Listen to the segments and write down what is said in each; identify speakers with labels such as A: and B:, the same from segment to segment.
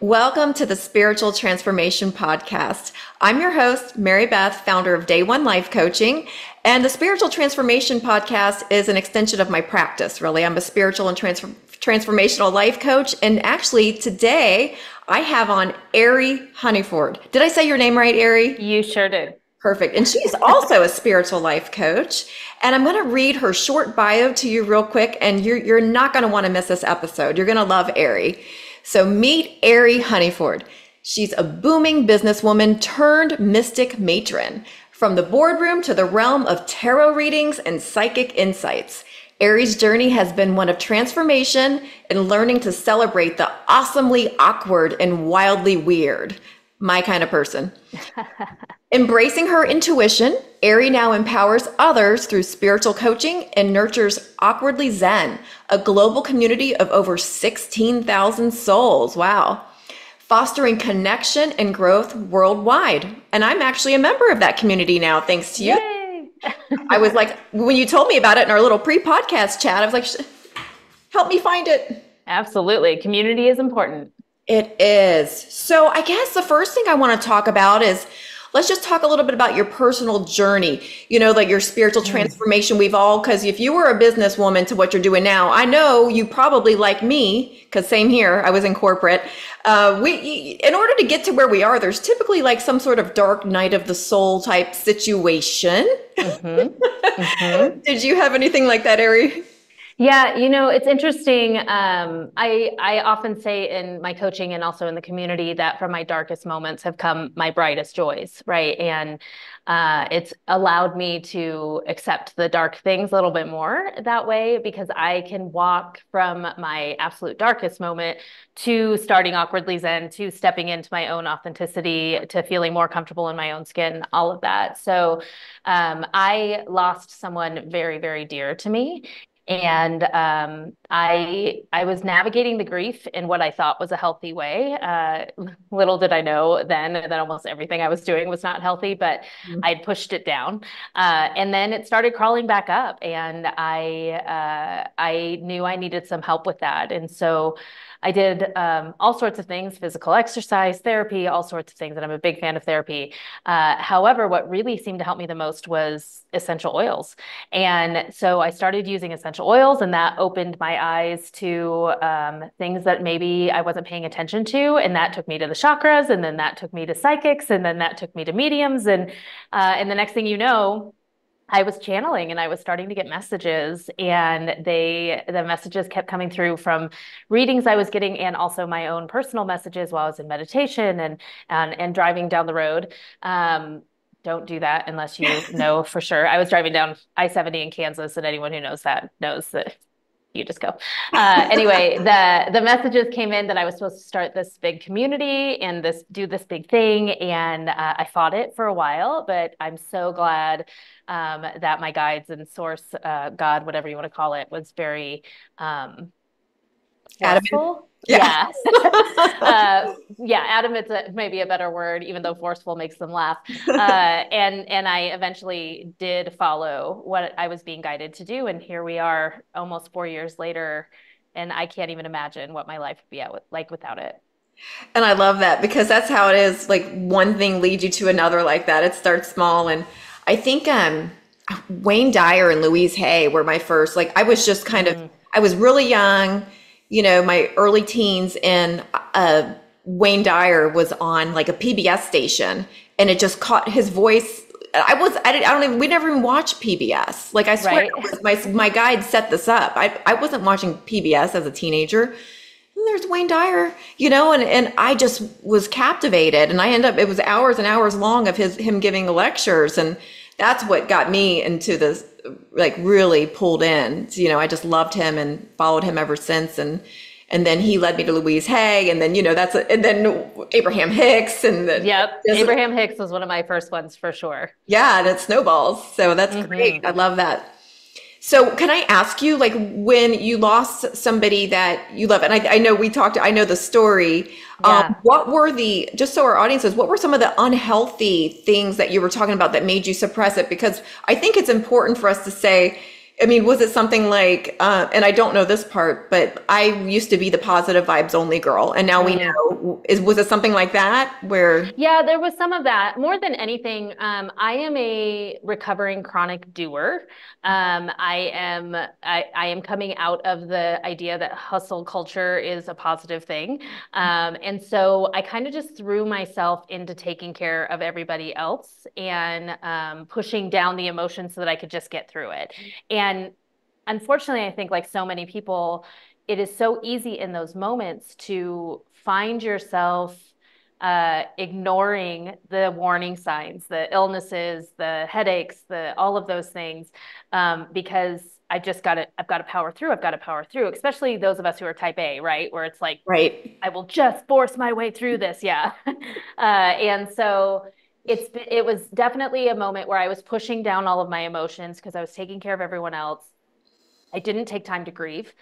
A: Welcome to the Spiritual Transformation Podcast. I'm your host, Mary Beth, founder of Day One Life Coaching. And the Spiritual Transformation Podcast is an extension of my practice, really. I'm a spiritual and transform- transformational life coach. And actually, today I have on Ari Hunniford. Did I say your name right, Ari?
B: You sure did.
A: Perfect. And she's also a spiritual life coach. And I'm going to read her short bio to you real quick. And you're, you're not going to want to miss this episode. You're going to love Ari. So meet Ari Hunniford. She's a booming businesswoman turned mystic matron. From the boardroom to the realm of tarot readings and psychic insights, Ari's journey has been one of transformation and learning to celebrate the awesomely awkward and wildly weird. My kind of person. Embracing her intuition, Ari now empowers others through spiritual coaching and nurtures Awkwardly Zen, a global community of over 16,000 souls. Wow. Fostering connection and growth worldwide. And I'm actually a member of that community now, thanks to you. I was like, when you told me about it in our little pre podcast chat, I was like, help me find it.
B: Absolutely. Community is important.
A: It is. So, I guess the first thing I want to talk about is let's just talk a little bit about your personal journey, you know, like your spiritual mm. transformation. We've all, because if you were a businesswoman to what you're doing now, I know you probably like me, because same here, I was in corporate. Uh, we, in order to get to where we are, there's typically like some sort of dark night of the soul type situation. Mm-hmm. Mm-hmm. Did you have anything like that, Ari?
B: Yeah, you know, it's interesting. Um, I I often say in my coaching and also in the community that from my darkest moments have come my brightest joys, right? And uh, it's allowed me to accept the dark things a little bit more that way because I can walk from my absolute darkest moment to starting awkwardly zen to stepping into my own authenticity to feeling more comfortable in my own skin all of that so um, i lost someone very very dear to me and um, I I was navigating the grief in what I thought was a healthy way. Uh, little did I know then that almost everything I was doing was not healthy, but mm-hmm. I'd pushed it down, uh, and then it started crawling back up, and I uh, I knew I needed some help with that, and so. I did um, all sorts of things, physical exercise, therapy, all sorts of things. And I'm a big fan of therapy. Uh, however, what really seemed to help me the most was essential oils. And so I started using essential oils, and that opened my eyes to um, things that maybe I wasn't paying attention to. And that took me to the chakras, and then that took me to psychics, and then that took me to mediums. And, uh, and the next thing you know, I was channeling and I was starting to get messages and they the messages kept coming through from readings I was getting and also my own personal messages while I was in meditation and and, and driving down the road. Um, don't do that unless you know for sure. I was driving down I-70 in Kansas and anyone who knows that knows that you just go. Uh, anyway, the the messages came in that I was supposed to start this big community and this do this big thing, and uh, I fought it for a while. But I'm so glad um, that my guides and source, uh, God, whatever you want to call it, was very um, forceful. Yeah. Yeah. uh, yeah. Adamant's a, maybe a better word, even though forceful makes them laugh. Uh, and and I eventually did follow what I was being guided to do, and here we are, almost four years later, and I can't even imagine what my life would be like without it.
A: And I love that because that's how it is. Like one thing leads you to another, like that. It starts small, and I think um, Wayne Dyer and Louise Hay were my first. Like I was just kind of, mm. I was really young you know, my early teens and uh, Wayne Dyer was on like a PBS station and it just caught his voice. I was, I, didn't, I don't even, we never even watched PBS. Like I swear, right. my, my guide set this up. I, I wasn't watching PBS as a teenager. And there's Wayne Dyer, you know, and, and I just was captivated and I end up, it was hours and hours long of his, him giving lectures. And that's what got me into this like really pulled in. So, you know, I just loved him and followed him ever since. And and then he led me to Louise Hay, and then you know that's a, and then Abraham Hicks, and the,
B: yep, Abraham Hicks was one of my first ones for sure.
A: Yeah, and it snowballs. So that's mm-hmm. great. I love that. So can I ask you, like, when you lost somebody that you love, and I, I know we talked, I know the story. Um, yeah. Um, what were the, just so our audiences, what were some of the unhealthy things that you were talking about that made you suppress it? Because I think it's important for us to say, I mean, was it something like, uh, and I don't know this part, but I used to be the positive vibes only girl, and now we know. Is was it something like that where?
B: Yeah, there was some of that. More than anything, um, I am a recovering chronic doer. Um, I am I, I am coming out of the idea that hustle culture is a positive thing. Um, and so I kind of just threw myself into taking care of everybody else and um, pushing down the emotions so that I could just get through it. And unfortunately, I think like so many people, it is so easy in those moments to find yourself uh, ignoring the warning signs, the illnesses, the headaches, the all of those things, um, because I just got to, I've got to power through. I've got to power through. Especially those of us who are type A, right? Where it's like,
A: Right.
B: I will just force my way through this. Yeah, uh, and so it's it was definitely a moment where I was pushing down all of my emotions because I was taking care of everyone else. I didn't take time to grieve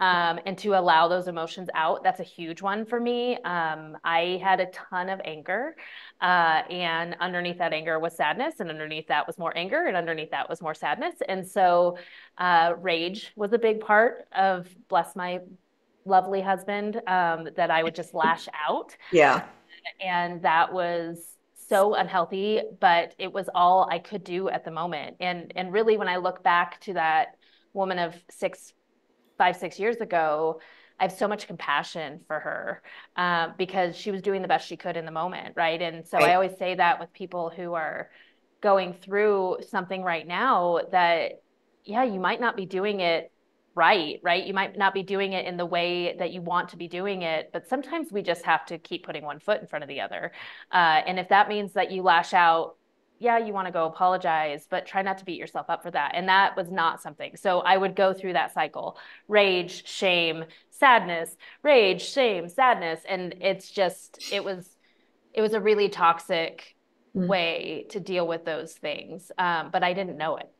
B: um, and to allow those emotions out. That's a huge one for me. Um, I had a ton of anger, uh, and underneath that anger was sadness, and underneath that was more anger, and underneath that was more sadness. And so, uh, rage was a big part of bless my lovely husband um, that I would just lash out.
A: Yeah.
B: And that was so unhealthy, but it was all I could do at the moment. And and really when I look back to that woman of six, five, six years ago, I have so much compassion for her um, because she was doing the best she could in the moment, right? And so
A: Right.
B: I always say that with people who are going through something right now that, yeah, you might not be doing it right, right? You might not be doing it in the way that you want to be doing it, but sometimes we just have to keep putting one foot in front of the other. Uh, and if that means that you lash out, yeah, you want to go apologize, but try not to beat yourself up for that. And that was not something. So I would go through that cycle rage, shame, sadness, rage, shame, sadness. And it's just, it was, it was a really toxic
A: Mm.
B: way to deal with those things. Um, but I didn't know it.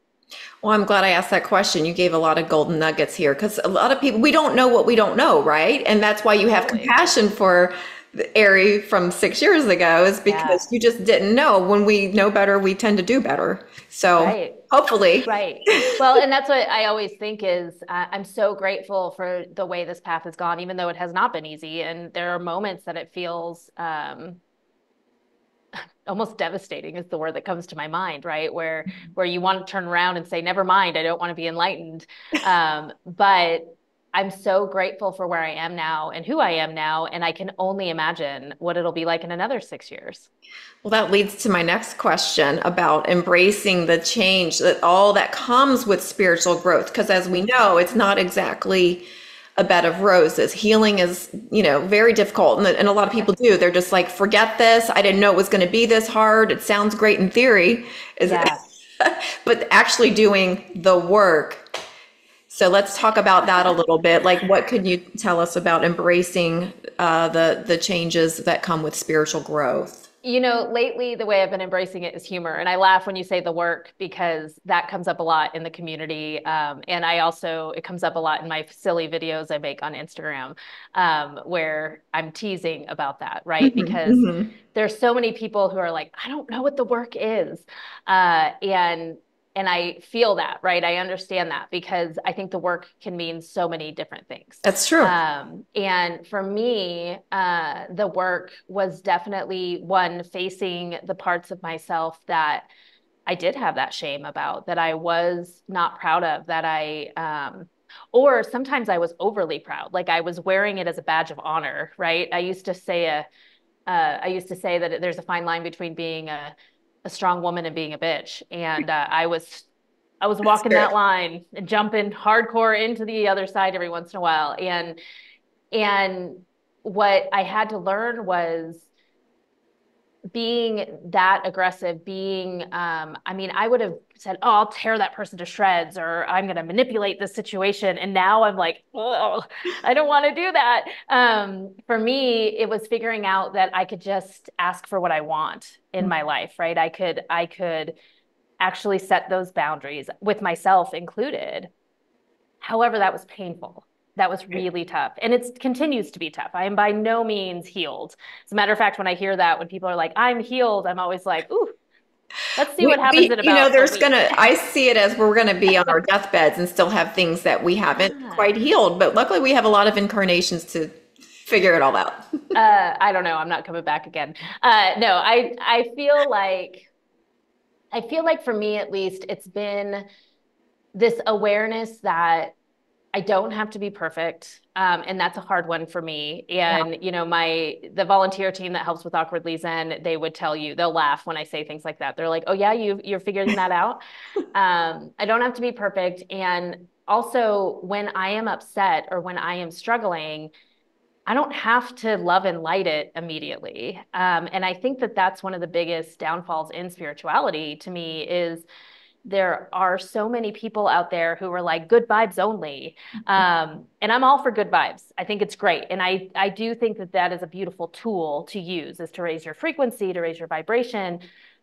A: Well, I'm glad I asked that question. You gave a lot of golden nuggets here because a lot of people, we don't know what we don't know, right? And that's why you have compassion for the Ari from six years ago, is because you just didn't know. When we know better, we tend to do better. So
B: Right.
A: hopefully,
B: Right. Well, and that's what I always think is uh, I'm so grateful for the way this path has gone, even though it has not been easy. And there are moments that it feels um, almost devastating is the word that comes to my mind, right? Where where you want to turn around and say, "Never mind, I don't want to be enlightened." Um, but I'm so grateful for where I am now and who I am now, and I can only imagine what it'll be like in another six years.
A: well, that leads to my next question about embracing the change that all that comes with spiritual growth. Because as we know, it's not exactly a bed of roses. Healing is, you know, very difficult. And, and a lot of people do. They're just like, forget this. I didn't know it was going to be this hard. It sounds great in theory. Is
B: Yeah.
A: but actually doing the work. So let's talk about that a little bit. Like, what could you tell us about embracing uh, the the changes that come with spiritual growth?
B: You know, lately the way I've been embracing it is humor. And I laugh when you say the work because that comes up a lot in the community. Um, and I also, it comes up a lot in my silly videos I make on Instagram um, where I'm teasing about that, right? Because
A: Mhm.
B: there's so many people who are like, I don't know what the work is. Uh, and and I feel that, right? I understand that because I think the work can mean so many different things.
A: That's true.
B: Um, and for me, uh, the work was definitely one facing the parts of myself that I did have that shame about, that I was not proud of, that I, um, or sometimes I was overly proud, like I was wearing it as a badge of honor, right? I used to say a, uh, I used to say that there's a fine line between being a, a strong woman and being a bitch, and uh, I was I was walking that line and jumping hardcore into the other side every once in a while. And and what I had to learn was being that aggressive, being um, I mean, I would have said, Oh, I'll tear that person to shreds, or I'm gonna manipulate this situation. And now I'm like, oh, I don't want to do that. Um, for me, it was figuring out that I could just ask for what I want in my life, right? I could, I could actually set those boundaries with myself included. However, that was painful. That was really tough. And it continues to be tough. I am by no means healed. As a matter of fact, when I hear that, when people are like, I'm healed, I'm always like, ooh, Let's see what happens we, in about.
A: You know, there's gonna. I see it as we're gonna be on our deathbeds and still have things that we haven't yeah. quite healed. But luckily, we have a lot of incarnations to figure it all out.
B: uh, I don't know. I'm not coming back again. Uh, no, I I feel like I feel like for me at least, it's been this awareness that I don't have to be perfect. Um, and that's a hard one for me. And, yeah. you know, my, the volunteer team that helps with Awkwardly Zen, they would tell you, they'll laugh when I say things like that. They're like, oh yeah, you, you're figuring that out. um, I don't have to be perfect. And also when I am upset or when I am struggling, I don't have to love and light it immediately. Um, and I think that that's one of the biggest downfalls in spirituality to me is there are so many people out there who are like good vibes only. Mm-hmm. um, and i'm all for good vibes. I think it's great. And i i do think that that is a beautiful tool to use is to raise your frequency to raise your vibration.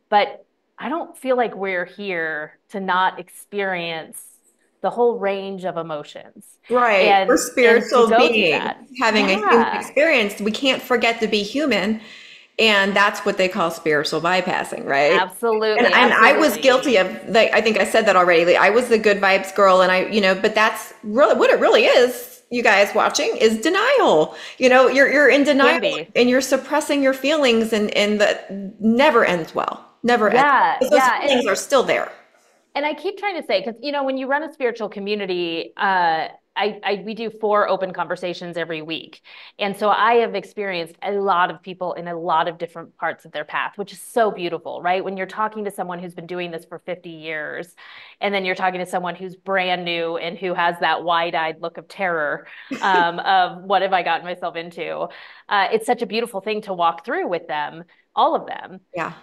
B: But i don't feel like we're here to not experience the whole range of emotions.
A: Right. And, we're spiritual beings having yeah. a human experience. We can't forget to be human and that's what they call spiritual bypassing right
B: absolutely
A: and,
B: and
A: absolutely. i was guilty of like i think i said that already like, i was the good vibes girl and i you know but that's really what it really is you guys watching is denial you know you're you're in denial and you're suppressing your feelings and and that never ends well never
B: yeah
A: ends those
B: yeah.
A: feelings and, are still there
B: and i keep trying to say because you know when you run a spiritual community uh I, I, we do four open conversations every week. And so I have experienced a lot of people in a lot of different parts of their path, which is so beautiful, right? When you're talking to someone who's been doing this for 50 years, and then you're talking to someone who's brand new and who has that wide eyed look of terror um, of what have I gotten myself into? Uh, it's such a beautiful thing to walk through with them, all of them.
A: Yeah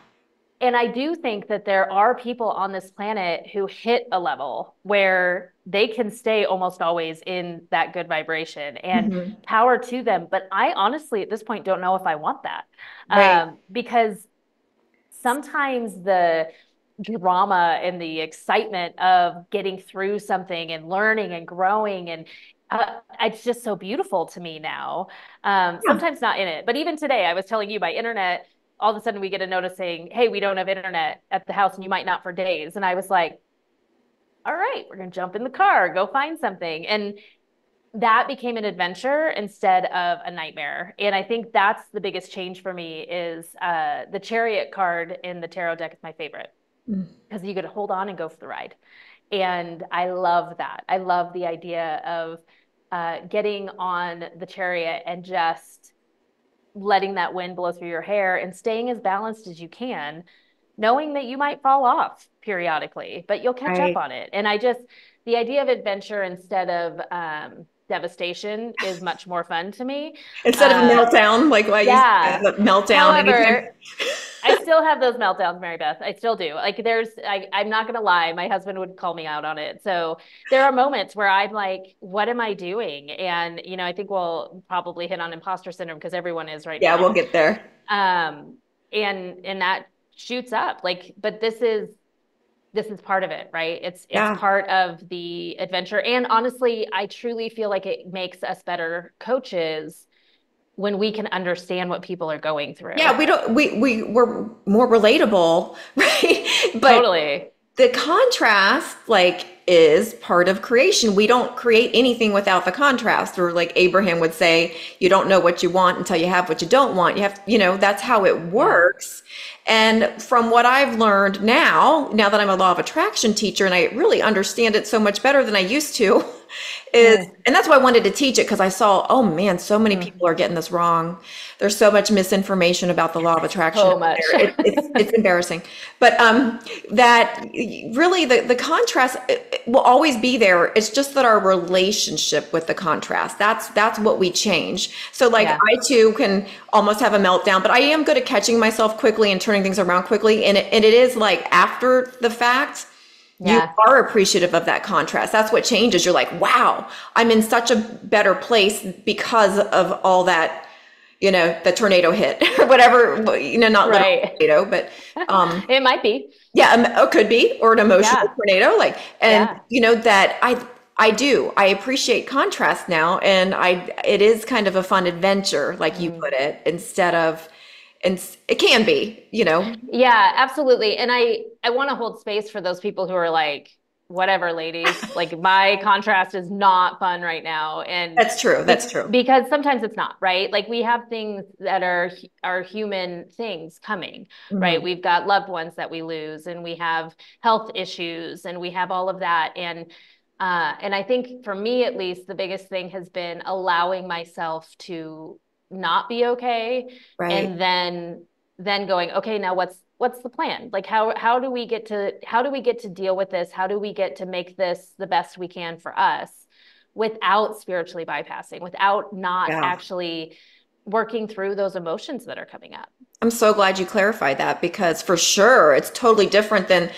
B: and I do think that there are people on this planet who hit a level where they can stay almost always in that good vibration and mm-hmm. power to them. But I honestly, at this point, don't know if I want that right. um, because sometimes the drama and the excitement of getting through something and learning and growing and uh, it's just so beautiful to me now. Um, sometimes not in it, but even today, I was telling you my internet all of a sudden we get a notice saying, hey, we don't have internet at the house and you might not for days. And I was like, all right, we're going to jump in the car, go find something. And that became an adventure instead of a nightmare. And I think that's the biggest change for me is uh, the chariot card in the tarot deck is my favorite because mm. you could hold on and go for the ride. And I love that. I love the idea of uh, getting on the chariot and just letting that wind blow through your hair and staying as balanced as you can, knowing that you might fall off periodically, but you'll catch right. up on it. And I just, the idea of adventure instead of um, devastation is much more fun to me.
A: Instead uh, of meltdown, like why yeah. you meltdown.
B: However, I still have those meltdowns, Mary Beth. I still do. Like there's, I, I'm not gonna lie, my husband would call me out on it. So there are moments where I'm like, what am I doing? And you know, I think we'll probably hit on imposter syndrome because everyone is right
A: yeah,
B: now.
A: we'll get there.
B: Um, and and that shoots up. Like, but this is this is part of it, right? It's it's yeah. part of the adventure. And honestly, I truly feel like it makes us better coaches when we can understand what people are going through.
A: Yeah, we don't we we we're more relatable, right?
B: But totally.
A: The contrast like is part of creation. We don't create anything without the contrast or like Abraham would say, you don't know what you want until you have what you don't want. You have, you know, that's how it works. And from what I've learned now, now that I'm a law of attraction teacher and I really understand it so much better than I used to, is mm. and that's why I wanted to teach it because I saw, oh man, so many mm. people are getting this wrong. There's so much misinformation about the law of attraction.
B: So much.
A: It, it's, it's embarrassing. But um, that really the, the contrast will always be there. It's just that our relationship with the contrast, that's that's what we change. So like yeah. I too can almost have a meltdown, but I am good at catching myself quickly and turning things around quickly. And it, and it is like after the fact, yeah. you are appreciative of that contrast. That's what changes. You're like, wow, I'm in such a better place because of all that, you know, the tornado hit or whatever, you know, not right. tornado, but
B: um, it might be.
A: Yeah, um, it could be, or an emotional yeah. tornado. Like, and yeah. you know, that I, I do. I appreciate contrast now, and I it is kind of a fun adventure, like you mm. put it, instead of and it can be, you know.
B: Yeah, absolutely. And I I want to hold space for those people who are like whatever ladies like my contrast is not fun right now and
A: that's true that's true
B: because sometimes it's not right like we have things that are are human things coming mm-hmm. right we've got loved ones that we lose and we have health issues and we have all of that and uh, and I think for me, at least, the biggest thing has been allowing myself to not be okay, right. and then then going, okay, now what's what's the plan? Like how how do we get to how do we get to deal with this? How do we get to make this the best we can for us without spiritually bypassing, without not yeah. actually working through those emotions that are coming up.
A: I'm so glad you clarified that because for sure it's totally different than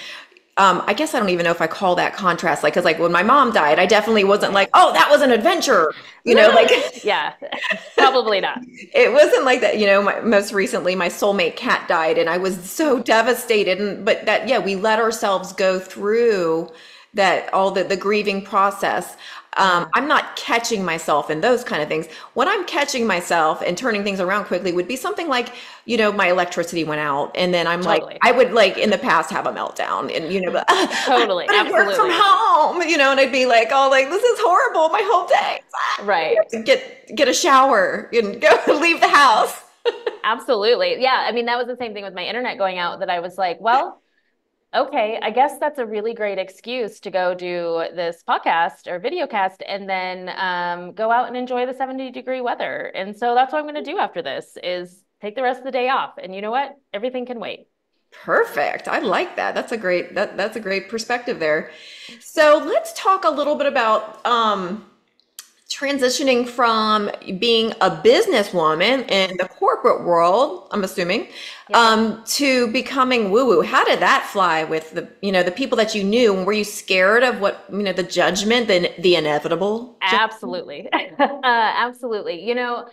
A: um, I guess I don't even know if I call that contrast. Like, cause like when my mom died, I definitely wasn't like, oh, that was an adventure, you know, like,
B: yeah, probably not.
A: It wasn't like that. You know, my, most recently my soulmate cat died and I was so devastated. And, but that, yeah, we let ourselves go through that, all the, the grieving process. Um, I'm not catching myself in those kind of things. When I'm catching myself and turning things around quickly would be something like, you know, my electricity went out, and then I'm totally. like, I would like in the past have a meltdown, and you know, but,
B: totally, but absolutely, work
A: from home, you know, and I'd be like, oh, like this is horrible, my whole day,
B: right?
A: Get get a shower and go leave the house.
B: absolutely, yeah. I mean, that was the same thing with my internet going out. That I was like, well okay, I guess that's a really great excuse to go do this podcast or video cast and then um, go out and enjoy the 70 degree weather. And so that's what I'm going to do after this is take the rest of the day off. And you know what? Everything can wait.
A: Perfect. I like that. That's a great that that's a great perspective there. So let's talk a little bit about um transitioning from being a businesswoman in the corporate world, I'm assuming, yeah. um, to becoming woo woo. How did that fly with the, you know, the people that you knew? Were you scared of what, you know, the judgment, the, the inevitable?
B: Absolutely. uh, absolutely. You know,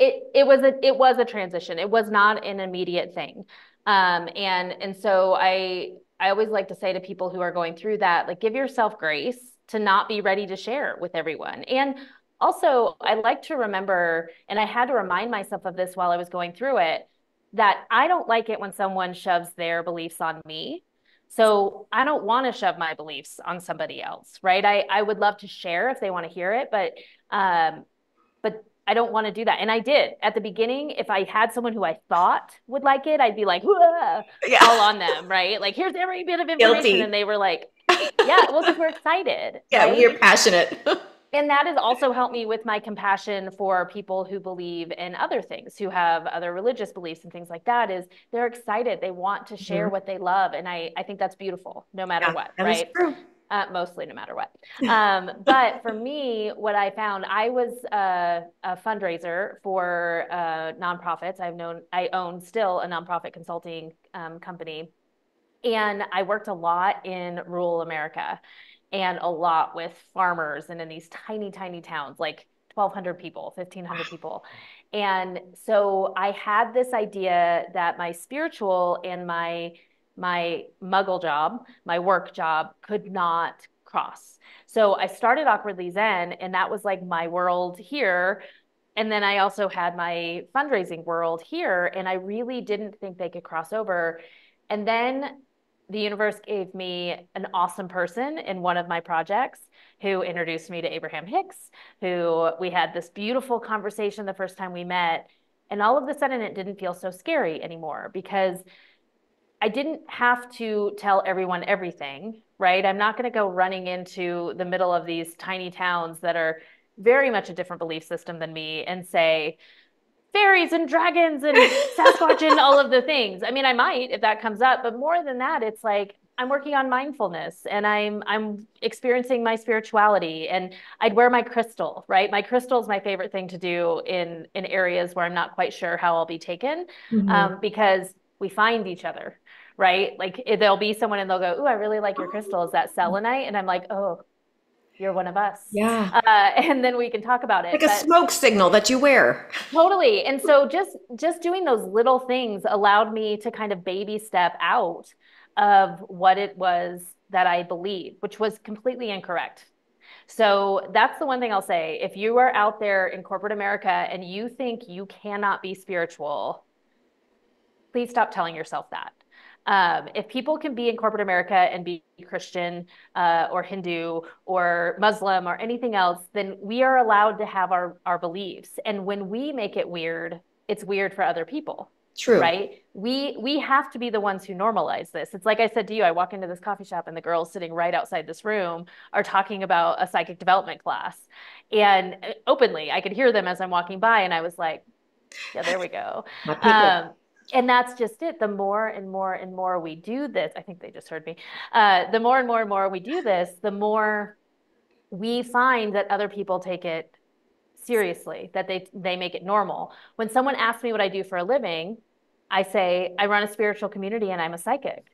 B: it, it was a, it was a transition. It was not an immediate thing. Um, and, and so I, I always like to say to people who are going through that, like, give yourself grace to not be ready to share with everyone. And also, I like to remember, and I had to remind myself of this while I was going through it, that I don't like it when someone shoves their beliefs on me. So I don't want to shove my beliefs on somebody else, right? I, I would love to share if they want to hear it, but um, but I don't want to do that. And I did at the beginning. If I had someone who I thought would like it, I'd be like, yeah. all on them, right? Like, here's every bit of information, Guilty. and they were like, yeah, well, because we're excited.
A: Yeah, right? we're passionate.
B: and that has also helped me with my compassion for people who believe in other things who have other religious beliefs and things like that is they're excited they want to share mm-hmm. what they love and i i think that's beautiful no matter yeah, what right uh, mostly no matter what um, but for me what i found i was a, a fundraiser for uh, nonprofits i've known i own still a nonprofit consulting um, company and i worked a lot in rural america and a lot with farmers and in these tiny, tiny towns, like 1,200 people, 1,500 people. And so I had this idea that my spiritual and my my muggle job, my work job, could not cross. So I started Awkwardly Zen, and that was like my world here. And then I also had my fundraising world here, and I really didn't think they could cross over. And then the universe gave me an awesome person in one of my projects who introduced me to Abraham Hicks, who we had this beautiful conversation the first time we met. And all of a sudden, it didn't feel so scary anymore because I didn't have to tell everyone everything, right? I'm not going to go running into the middle of these tiny towns that are very much a different belief system than me and say, fairies and dragons and Sasquatch and all of the things. I mean, I might if that comes up, but more than that, it's like I'm working on mindfulness and I'm I'm experiencing my spirituality and I'd wear my crystal, right? My crystal is my favorite thing to do in in areas where I'm not quite sure how I'll be taken mm-hmm. um, because we find each other, right? Like there'll be someone and they'll go, "Ooh, I really like your crystal. Is that selenite?" And I'm like, "Oh, you're one of us.
A: Yeah.
B: Uh, and then we can talk about it.
A: Like a smoke signal that you wear.
B: Totally. And so just just doing those little things allowed me to kind of baby step out of what it was that I believed, which was completely incorrect. So that's the one thing I'll say. If you are out there in corporate America and you think you cannot be spiritual, please stop telling yourself that. Um, if people can be in corporate America and be Christian uh, or Hindu or Muslim or anything else, then we are allowed to have our, our beliefs. And when we make it weird, it's weird for other people.
A: True.
B: Right? We we have to be the ones who normalize this. It's like I said to you, I walk into this coffee shop and the girls sitting right outside this room are talking about a psychic development class. And uh, openly, I could hear them as I'm walking by and I was like, yeah, there we go. Um, and that's just it. The more and more and more we do this, I think they just heard me. Uh, the more and more and more we do this, the more we find that other people take it seriously, that they they make it normal. When someone asks me what I do for a living, I say, I run a spiritual community and I'm a psychic.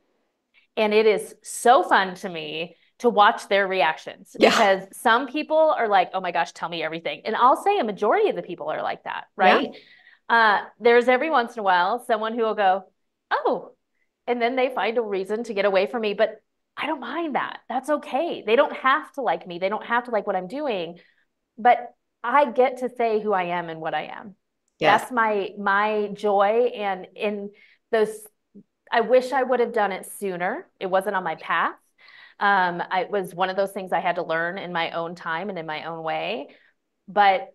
B: And it is so fun to me to watch their reactions yeah. because some people are like, oh my gosh, tell me everything. And I'll say a majority of the people are like that, right? Yeah. Uh, there's every once in a while someone who will go, oh, and then they find a reason to get away from me. But I don't mind that. That's okay. They don't have to like me, they don't have to like what I'm doing. But I get to say who I am and what I am. Yes. That's my my joy and in those I wish I would have done it sooner. It wasn't on my path. Um, I, it was one of those things I had to learn in my own time and in my own way. But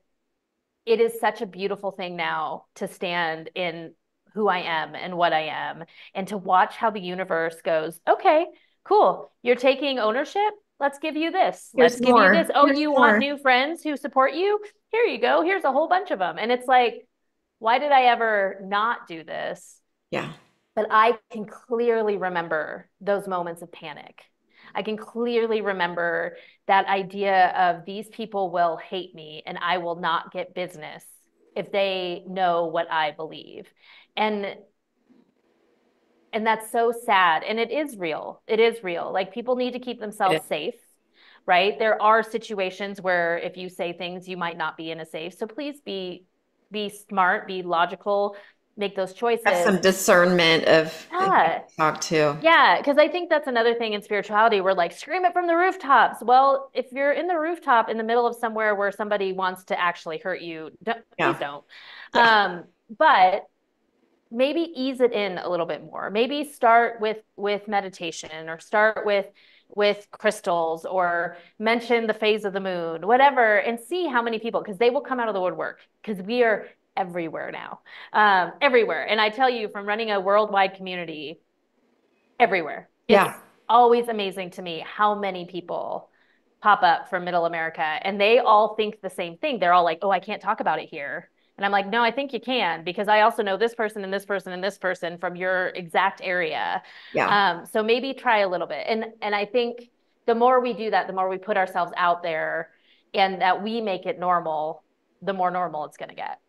B: it is such a beautiful thing now to stand in who I am and what I am and to watch how the universe goes, okay, cool. You're taking ownership. Let's give you this. Here's Let's more. give you this. Oh, Here's you more. want new friends who support you? Here you go. Here's a whole bunch of them. And it's like, why did I ever not do this?
A: Yeah.
B: But I can clearly remember those moments of panic. I can clearly remember that idea of these people will hate me and I will not get business if they know what I believe. And and that's so sad and it is real. It is real. Like people need to keep themselves safe right? There are situations where if you say things, you might not be in a safe. So please be be smart, be logical, make those choices.
A: Have some discernment of yeah. talk to.
B: Yeah, because I think that's another thing in spirituality. We're like, scream it from the rooftops. Well, if you're in the rooftop in the middle of somewhere where somebody wants to actually hurt you, don't, yeah. please don't. Yeah. Um, but maybe ease it in a little bit more. Maybe start with with meditation or start with with crystals or mention the phase of the moon, whatever, and see how many people, because they will come out of the woodwork because we are everywhere now, um, everywhere. And I tell you, from running a worldwide community, everywhere.
A: Yeah.
B: Always amazing to me how many people pop up from middle America and they all think the same thing. They're all like, oh, I can't talk about it here. And I'm like, no, I think you can because I also know this person and this person and this person from your exact area.
A: Yeah.
B: Um, so maybe try a little bit. And and I think the more we do that, the more we put ourselves out there and that we make it normal, the more normal it's going to get.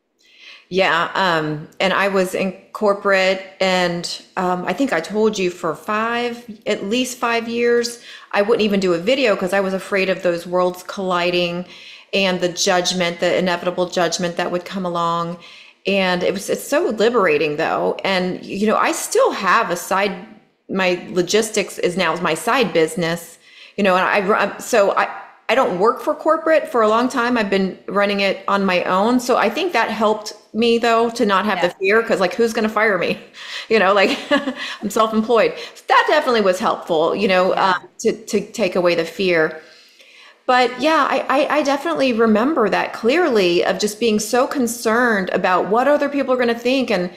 A: Yeah. Um, and I was in corporate, and um, I think I told you for five, at least five years, I wouldn't even do a video because I was afraid of those worlds colliding and the judgment, the inevitable judgment that would come along. And it was it's so liberating though. And you know, I still have a side my logistics is now my side business. You know, and I so I I don't work for corporate for a long time. I've been running it on my own. So I think that helped me though to not have yeah. the fear because like who's going to fire me? You know, like I'm self-employed. that definitely was helpful, you know, yeah. uh, to to take away the fear but yeah, I, I, I, definitely remember that clearly of just being so concerned about what other people are going to think. And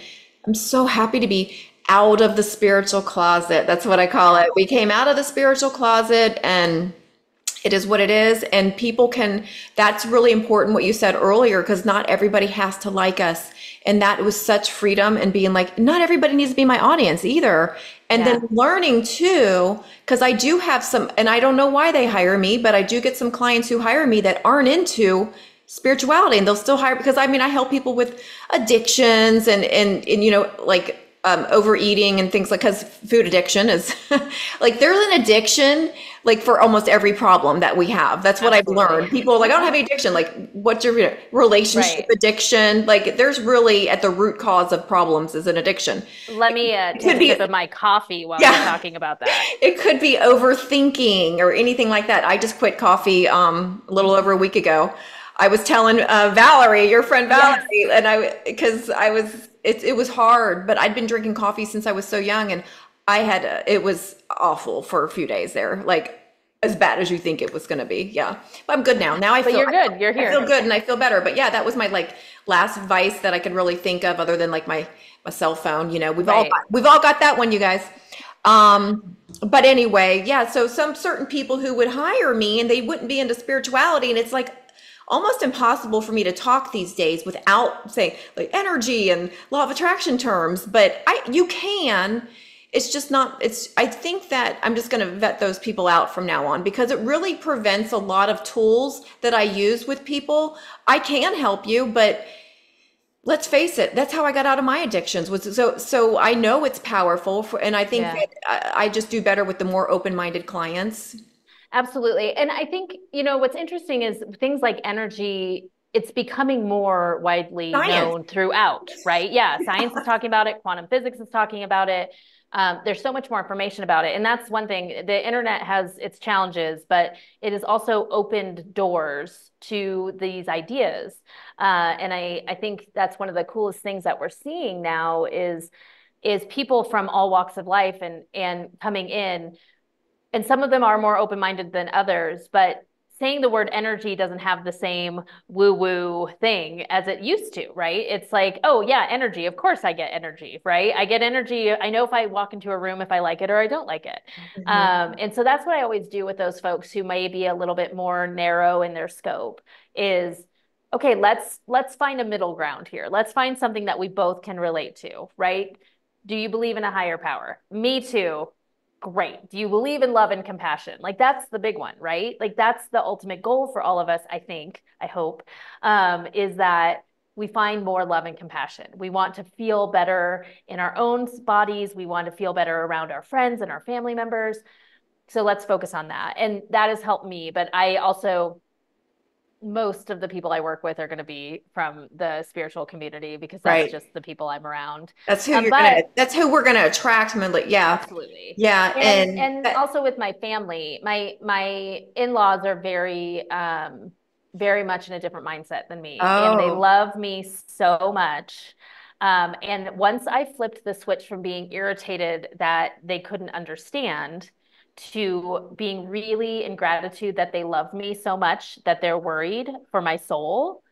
A: I'm so happy to be out of the spiritual closet. That's what I call it. We came out of the spiritual closet and it is what it is. And people can, that's really important what you said earlier, because not everybody has to like us. And that was such freedom and being like, not everybody needs to be my audience either. And yeah. then learning too, because I do have some, and I don't know why they hire me, but I do get some clients who hire me that aren't into spirituality and they'll still hire because I mean I help people with addictions and and and you know like um, overeating and things like because food addiction is like there's an addiction like for almost every problem that we have. That's what Absolutely. i've learned. People are like i don't have any addiction. Like what's your relationship right. addiction? Like there's really at the root cause of problems is an addiction.
B: Let me uh, take a sip of my coffee while yeah, we're talking about that.
A: It could be overthinking or anything like that. I just quit coffee um, a little over a week ago. I was telling uh, Valerie, your friend Valerie, yes. and I because I was it it was hard, but I'd been drinking coffee since I was so young, and I had a, it was awful for a few days there, like as bad as you think it was going to be. Yeah, but I'm good now. Now I
B: but
A: feel
B: you're good. You're here.
A: I feel good, and I feel better. But yeah, that was my like last vice that I could really think of, other than like my my cell phone. You know, we've right. all got, we've all got that one, you guys. Um, but anyway, yeah. So some certain people who would hire me and they wouldn't be into spirituality, and it's like almost impossible for me to talk these days without saying like energy and law of attraction terms. But I, you can. It's just not. It's. I think that I'm just going to vet those people out from now on because it really prevents a lot of tools that I use with people. I can help you, but let's face it that's how i got out of my addictions was so so i know it's powerful for, and i think yeah. that I, I just do better with the more open-minded clients
B: absolutely. And i think you know what's interesting is things like energy it's becoming more widely science. known throughout right? Yeah science is talking about it quantum physics is talking about it. Um, there's so much more information about it. And that's one thing the internet has its challenges but it has also opened doors to these ideas. Uh, and I, I think that's one of the coolest things that we're seeing now is is people from all walks of life and and coming in and some of them are more open-minded than others but saying the word energy doesn't have the same woo woo thing as it used to, right? It's like, oh, yeah, energy. Of course I get energy, right? I get energy. I know if I walk into a room if I like it or I don't like it. Mm-hmm. Um, and so that's what I always do with those folks who may be a little bit more narrow in their scope is okay let's let's find a middle ground here let's find something that we both can relate to right do you believe in a higher power me too great. Do you believe in love and compassion? Like that's the big one, right? Like that's the ultimate goal for all of us, I think, I hope, um, is that we find more love and compassion. We want to feel better in our own bodies. We want to feel better around our friends and our family members. So let's focus on that. And that has helped me. But I also most of the people I work with are going to be from the spiritual community because that's right. just the people I'm around.
A: That's who um, you're gonna. That's who we're going to attract. Yeah,
B: absolutely.
A: Yeah,
B: and and, and also with my family, my my in laws are very um very much in a different mindset than me, oh. and they oh. love me so much. Um, and once I flipped the switch from being irritated that they couldn't understand to being really in gratitude that they love me so much that they're worried for my soul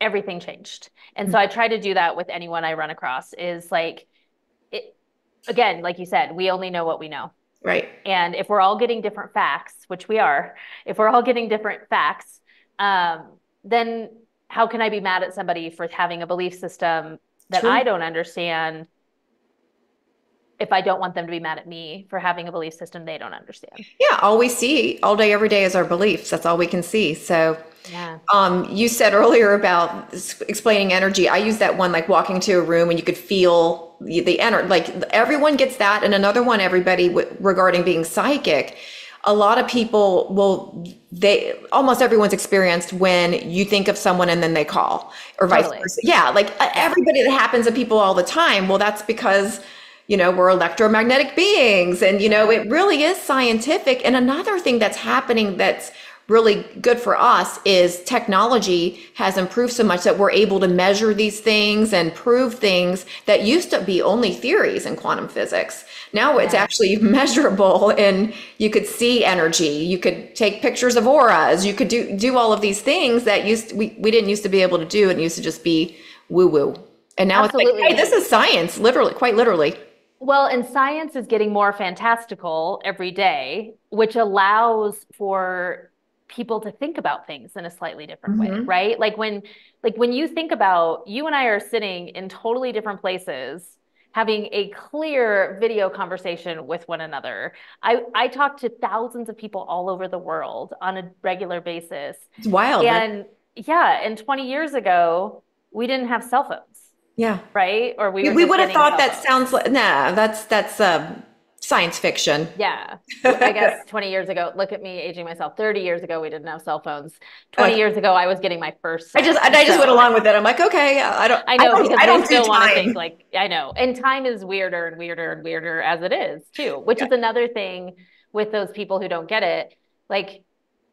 B: everything changed. And so i try to do that with anyone i run across is like it again like you said we only know what we know.
A: Right.
B: And if we're all getting different facts which we are if we're all getting different facts um, then how can i be mad at somebody for having a belief system that True. i don't understand if I don't want them to be mad at me for having a belief system they don't understand.
A: Yeah, all we see all day, every day is our beliefs. That's all we can see. So, yeah. Um, you said earlier about explaining energy. I use that one like walking to a room and you could feel the, the energy. Like everyone gets that, and another one, everybody w- regarding being psychic. A lot of people will they almost everyone's experienced when you think of someone and then they call or vice totally. versa. Yeah, like everybody that happens to people all the time. Well, that's because you know, we're electromagnetic beings. And, you know, it really is scientific. And another thing that's happening that's really good for us is technology has improved so much that we're able to measure these things and prove things that used to be only theories in quantum physics. Now it's actually measurable and you could see energy. You could take pictures of auras. You could do, do all of these things that used, we, we didn't used to be able to do. It used to just be woo woo. And now Absolutely. it's like, hey, this is science, literally, quite literally.
B: Well, and science is getting more fantastical every day, which allows for people to think about things in a slightly different mm-hmm. way, right? Like when like when you think about you and I are sitting in totally different places having a clear video conversation with one another. I I talk to thousands of people all over the world on a regular basis.
A: It's wild.
B: And right? yeah, and 20 years ago, we didn't have cell phones.
A: Yeah.
B: Right? Or we
A: we would have thought that sounds like nah, that's that's um science fiction.
B: Yeah. I guess 20 years ago, look at me aging myself. 30 years ago we didn't have cell phones. 20 uh, years ago I was getting my first
A: I just I just went along with it. I'm like, okay, I don't
B: I know I don't, because I don't still want to think like I know. And time is weirder and weirder and weirder as it is too, which yeah. is another thing with those people who don't get it. Like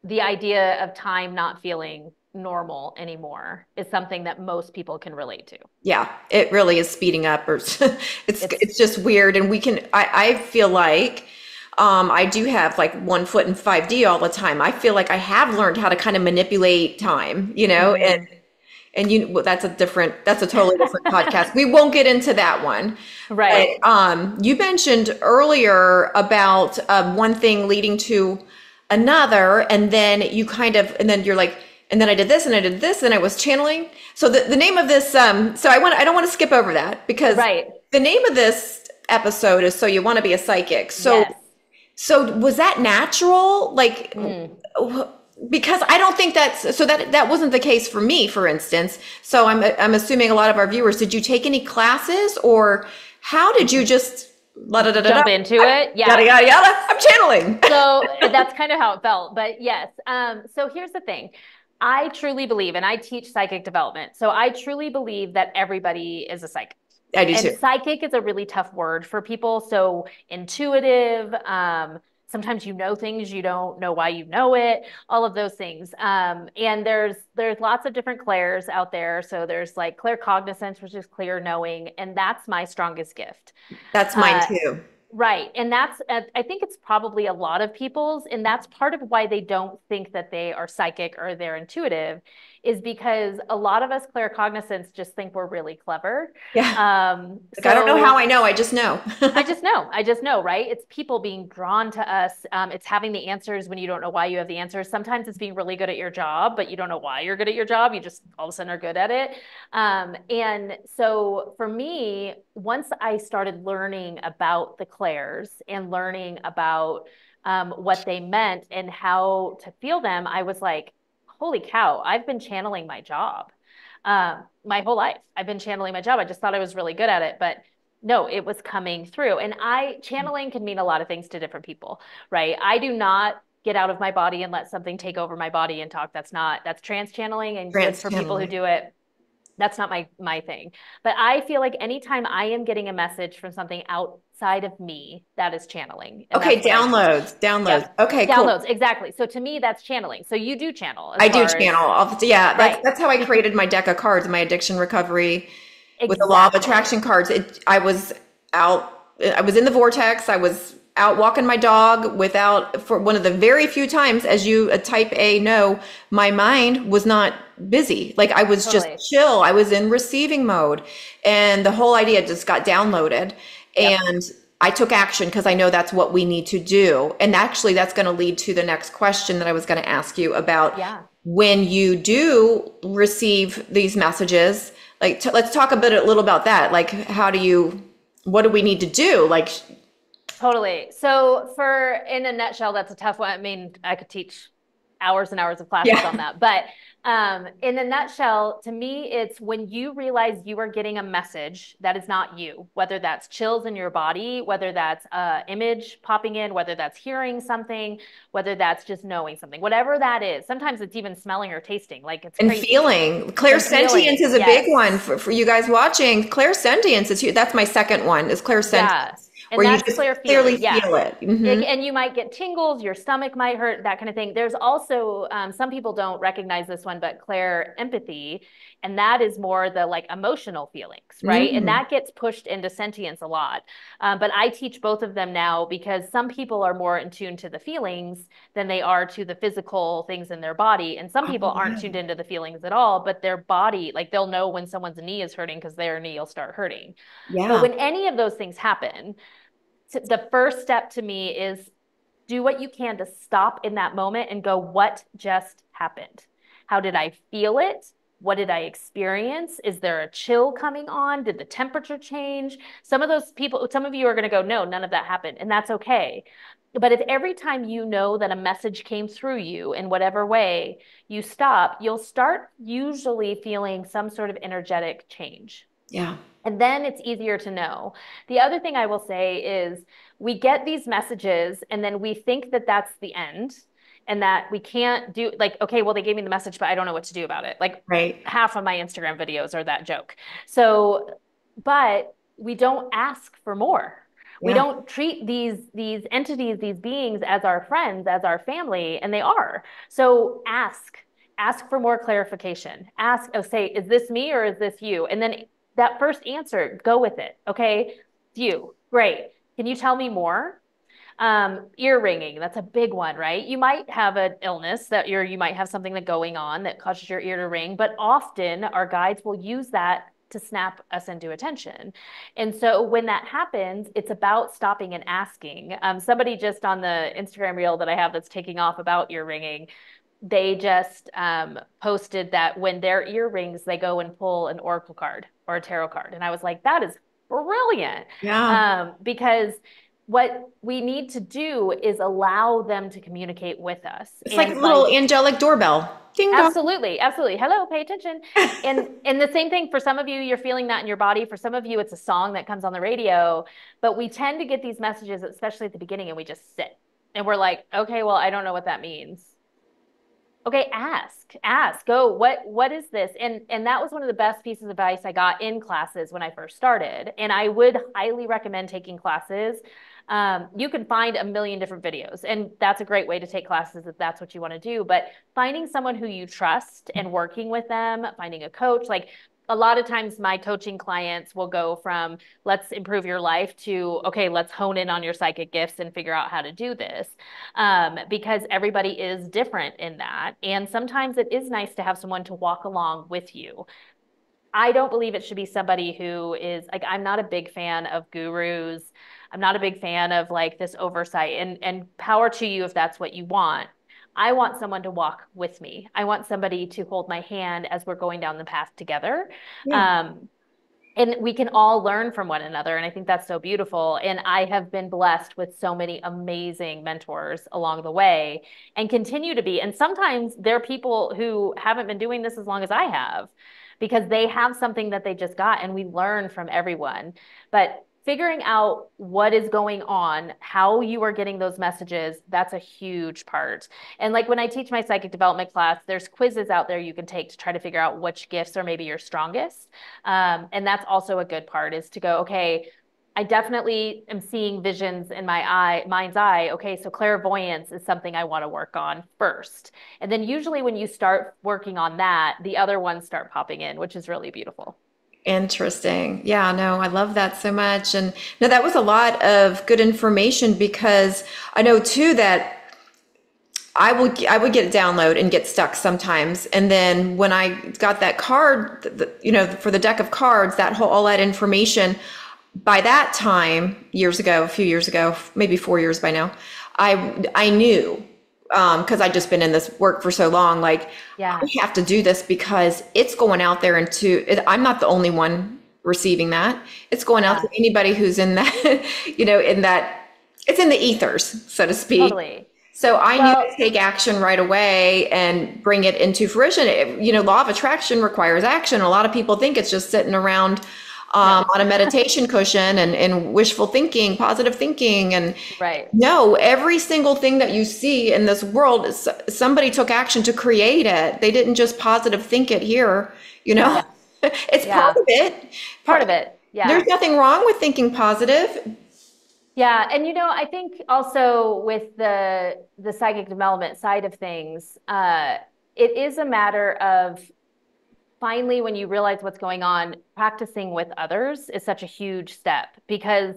B: the idea of time not feeling normal anymore is something that most people can relate to.
A: Yeah, it really is speeding up or it's, it's, it's just weird. And we can, I, I feel like, um, I do have like one foot in 5D all the time. I feel like I have learned how to kind of manipulate time, you know, mm-hmm. and and you well, that's a different that's a totally different podcast. We won't get into that one.
B: Right.
A: But, um, you mentioned earlier about um, one thing leading to another, and then you kind of and then you're like, and then I did this and I did this and I was channeling. So the, the name of this, um, so I want I don't want to skip over that because
B: right.
A: the name of this episode is so you want to be a psychic. So yes. so was that natural? Like mm because I don't think that's so that that wasn't the case for me, for instance. So I'm I'm assuming a lot of our viewers. Did you take any classes, or how did you just
B: la, da, da, jump into it?
A: Yeah, yada yada yada. I'm channeling.
B: so that's kind of how it felt. But yes. Um, so here's the thing. I truly believe, and I teach psychic development. So I truly believe that everybody is a psychic.
A: I do
B: and
A: too.
B: Psychic is a really tough word for people. So intuitive. Um, sometimes you know things you don't know why you know it all of those things um, and there's there's lots of different clairs out there so there's like claircognizance which is clear knowing and that's my strongest gift
A: that's mine uh, too
B: right and that's uh, i think it's probably a lot of people's and that's part of why they don't think that they are psychic or they're intuitive is because a lot of us claircognizants just think we're really clever.
A: Yeah. Um, like, so, I don't know how I know. I just know.
B: I just know. I just know, right? It's people being drawn to us. Um, it's having the answers when you don't know why you have the answers. Sometimes it's being really good at your job, but you don't know why you're good at your job. You just all of a sudden are good at it. Um, and so for me, once I started learning about the clairs and learning about um, what they meant and how to feel them, I was like, holy cow, I've been channeling my job um, my whole life. I've been channeling my job. I just thought I was really good at it, but no, it was coming through. And I channeling can mean a lot of things to different people, right? I do not get out of my body and let something take over my body and talk. That's not that's trance channeling and trance for people who do it. That's not my my thing. But I feel like anytime I am getting a message from something outside of me that is channeling.
A: Okay, downloads, downloads. Yep. Okay,
B: downloads cool. exactly. So to me, that's channeling. So you do channel.
A: I do channel. As, yeah, that's, right. that's how I created my deck of cards, my addiction recovery exactly. with the law of attraction cards. It, I was out. I was in the vortex. I was out walking my dog without for one of the very few times as you a type a know my mind was not busy like i was totally. just chill i was in receiving mode and the whole idea just got downloaded and I took action because I know that's what we need to do. And actually, that's going to lead to the next question that I was going to ask you about
B: yeah.
A: when you do receive these messages. Like, t- let's talk a bit, a little about that. Like, how do you, what do we need to do? Like,
B: totally. So, for in a nutshell, that's a tough one. I mean, I could teach hours and hours of classes yeah. on that, but um, in a nutshell, to me, it's when you realize you are getting a message that is not you, whether that's chills in your body, whether that's a image popping in, whether that's hearing something, whether that's just knowing something, whatever that is. Sometimes it's even smelling or tasting, like it's
A: and crazy. feeling. Clairsentience is a yes. big one for, for you guys watching. Clairsentience is here. that's my second one. Is clairsentience. Yeah
B: and where that's
A: you
B: clear
A: clearly yeah. feel it. Mm-hmm.
B: And you might get tingles, your stomach might hurt, that kind of thing. There's also um, some people don't recognize this one, but clair empathy, and that is more the like emotional feelings, right? Mm-hmm. And that gets pushed into sentience a lot. Um, but I teach both of them now because some people are more in tune to the feelings than they are to the physical things in their body, and some people oh, aren't tuned into the feelings at all. But their body, like they'll know when someone's knee is hurting because their knee will start hurting.
A: Yeah.
B: But when any of those things happen the first step to me is do what you can to stop in that moment and go, what just happened? How did I feel it? What did I experience? Is there a chill coming on? Did the temperature change? Some of those people, some of you are going to go, no, none of that happened. And that's okay. But if every time you know that a message came through you in whatever way, you stop, you'll start usually feeling some sort of energetic change.
A: Yeah.
B: And then it's easier to know. The other thing I will say is we get these messages and then we think that that's the end and that we can't do like okay well they gave me the message but i don't know what to do about it like
A: right
B: half of my instagram videos are that joke so but we don't ask for more yeah. we don't treat these these entities these beings as our friends as our family and they are so ask ask for more clarification. Ask, oh, say, is this me or is this you? And then that first answer, go with it. Okay, you, great. Can you tell me more? Um, ear ringing, that's a big one, right? You might have an illness that you're, you might have something that going on that causes your ear to ring, but often our guides will use that to snap us into attention. And so when that happens, it's about stopping and asking. Um, somebody just on the Instagram reel that I have that's taking off about ear ringing, they just um, posted that when their ear rings, they go and pull an oracle card or a tarot card. And I was like, that is brilliant.
A: Yeah.
B: Um, because what we need to do is allow them to communicate with us.
A: It's like a little angelic doorbell.
B: Ding absolutely, absolutely. Hello, pay attention. and and the same thing for some of you, you're feeling that in your body. For some of you, it's a song that comes on the radio. But we tend to get these messages, especially at the beginning, and we just sit and we're like, okay, well, I don't know what that means. Okay, ask, ask, go. What what is this? And and that was one of the best pieces of advice I got in classes when I first started. And I would highly recommend taking classes um, you can find a million different videos, and that's a great way to take classes if that's what you want to do. But finding someone who you trust and working with them, finding a coach, like a lot of times my coaching clients will go from let's improve your life to okay let's hone in on your psychic gifts and figure out how to do this um, because everybody is different in that. And sometimes it is nice to have someone to walk along with you. I don't believe it should be somebody who is like i'm not a big fan of gurus. I'm not a big fan of like this oversight. And and power to you if that's what you want. I want someone to walk with me. I want somebody to hold my hand as we're going down the path together. Yeah. Um, and we can all learn from one another. And I think that's so beautiful. And I have been blessed with so many amazing mentors along the way and continue to be. And sometimes there are people who haven't been doing this as long as I have because they have something that they just got and we learn from everyone. But figuring out what is going on, how you are getting those messages, that's a huge part. And like when I teach my psychic development class, there's quizzes out there you can take to try to figure out which gifts are maybe your strongest. Um, and that's also a good part is to go, okay, I definitely am seeing visions in my eye, mind's eye. Okay, so clairvoyance is something I want to work on first. And then usually when you start working on that, the other ones start popping in, which is really beautiful.
A: Interesting. Yeah, no, I love that so much. And no, that was a lot of good information because I know too that I would I would get a download and get stuck sometimes. And then when I got that card, the, you know, for the deck of cards, that whole all that information, by that time, years ago, a few years ago, maybe four years by now, I I knew because um, I've just been in this work for so long. Like, yeah. I have to do this because it's going out there into. It, I'm not the only one receiving that. It's going yeah. out to anybody who's in that, you know, in that. It's in the ethers, so to speak.
B: Totally.
A: So I well, need to take action right away and bring it into fruition. It, you know, law of attraction requires action. A lot of people think it's just sitting around um, on a meditation cushion and, and wishful thinking, positive thinking. And
B: right.
A: no, every single thing that you see in this world, somebody took action to create it. They didn't just positive think it here, you know, yeah. it's yeah. part of it.
B: Part of it. Yeah.
A: There's nothing wrong with thinking positive.
B: Yeah, and you know, I think also with the the psychic development side of things, uh, it is a matter of finally, when you realize what's going on, practicing with others is such a huge step because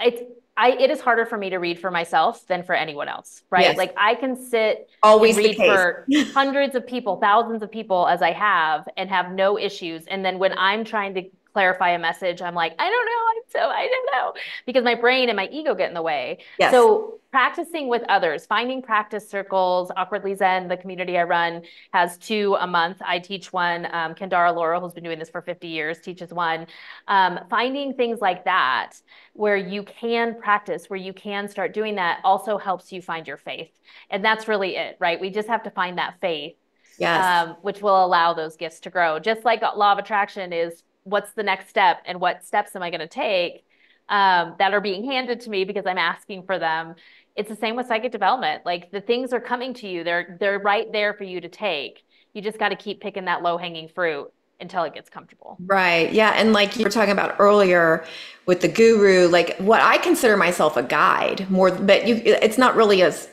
B: it's I, it is harder for me to read for myself than for anyone else, right? Yes. Like I can sit
A: always
B: read for hundreds of people, thousands of people as I have, and have no issues. And then when I'm trying to clarify a message, I'm like, I don't know, I'm so I don't know, because my brain and my ego get in the way. Yes. So practicing with others, finding practice circles. Awkwardly Zen, the community I run, has two a month. I teach one. Um, Kendara Laurel, who's been doing this for 50 years, teaches one. Um, finding things like that where you can practice, where you can start doing that also helps you find your faith. And that's really it, right? We just have to find that faith.
A: Yes. Um,
B: which will allow those gifts to grow. Just like law of attraction is what's the next step and what steps am I going to take um, that are being handed to me because I'm asking for them it's the same with psychic development. Like the things are coming to you. They're they're right there for you to take. You just got to keep picking that low hanging fruit until it gets comfortable.
A: Right. Yeah. And like you were talking about earlier with the guru, like what I consider myself a guide more, but you, it's not really as,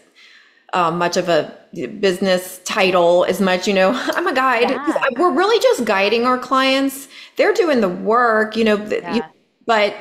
A: uh, much of a business title as much, you know, I'm a guide.
B: Yeah.
A: We're really just guiding our clients. They're doing the work, you know,
B: Yeah.
A: you, but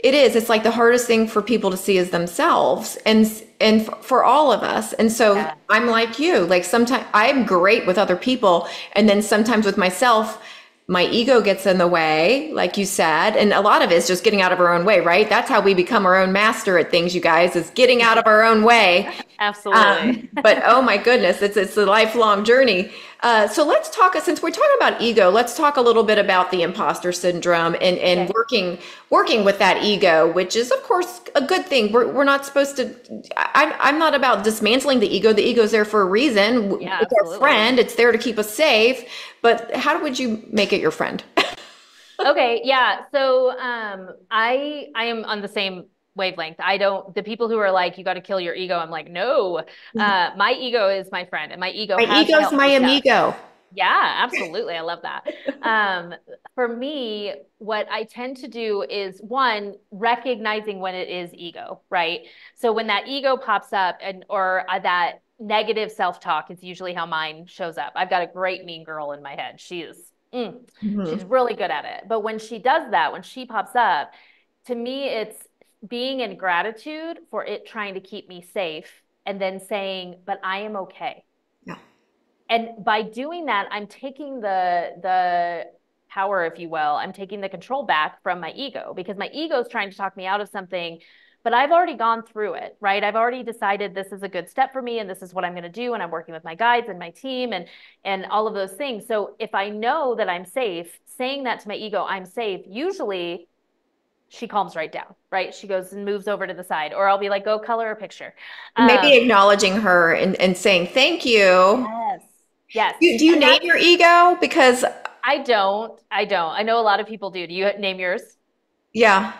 A: it is, it's like the hardest thing for people to see is themselves and and f- for all of us. And so
B: Yeah.
A: I'm like you, like sometimes I'm great with other people and then sometimes with myself my ego gets in the way, like you said, and a lot of it is just getting out of our own way, right? That's how we become our own master at things, you guys, is getting out of our own way.
B: Absolutely.
A: Um, but oh my goodness, it's it's a lifelong journey. Uh, so let's talk. Since we're talking about ego, let's talk a little bit about the imposter syndrome and and
B: Okay.
A: working working with that ego, which is of course a good thing. We're we're not supposed to. I'm I'm not about dismantling the ego. The ego's there for a reason.
B: Yeah,
A: it's our friend. It's there to keep us safe. But how would you make it your friend?
B: Okay, yeah. So um I I am on the same wavelength. I don't the people who are like you got to kill your ego. I'm like, "No. Uh my ego is my friend and my ego
A: My
B: has
A: ego's my amigo.
B: Yeah, absolutely. I love that. Um, for me, what I tend to do is one, recognizing when it is ego, right? So when that ego pops up and or uh, that negative self-talk is usually how mine shows up. I've got a great mean girl in my head. She is mm,
A: Mhm.
B: She's really good at it. But when she does that, when she pops up, to me, it's being in gratitude for it trying to keep me safe and then saying, but I am okay.
A: Yeah.
B: And by doing that, I'm taking the the power, if you will, I'm taking the control back from my ego because my ego is trying to talk me out of something, but I've already gone through it, right? I've already decided this is a good step for me and this is what I'm going to do and I'm working with my guides and my team and and all of those things. So if I know that I'm safe, saying that to my ego, I'm safe, usually she calms right down, right? She goes and moves over to the side, or I'll be like, go color a picture.
A: Maybe
B: Um,
A: acknowledging her and, and saying thank you.
B: yes, yes.
A: Do, do you
B: And
A: name your ego? Because
B: I don't. I don't. I know a lot of people do. Do you name yours?
A: yeah,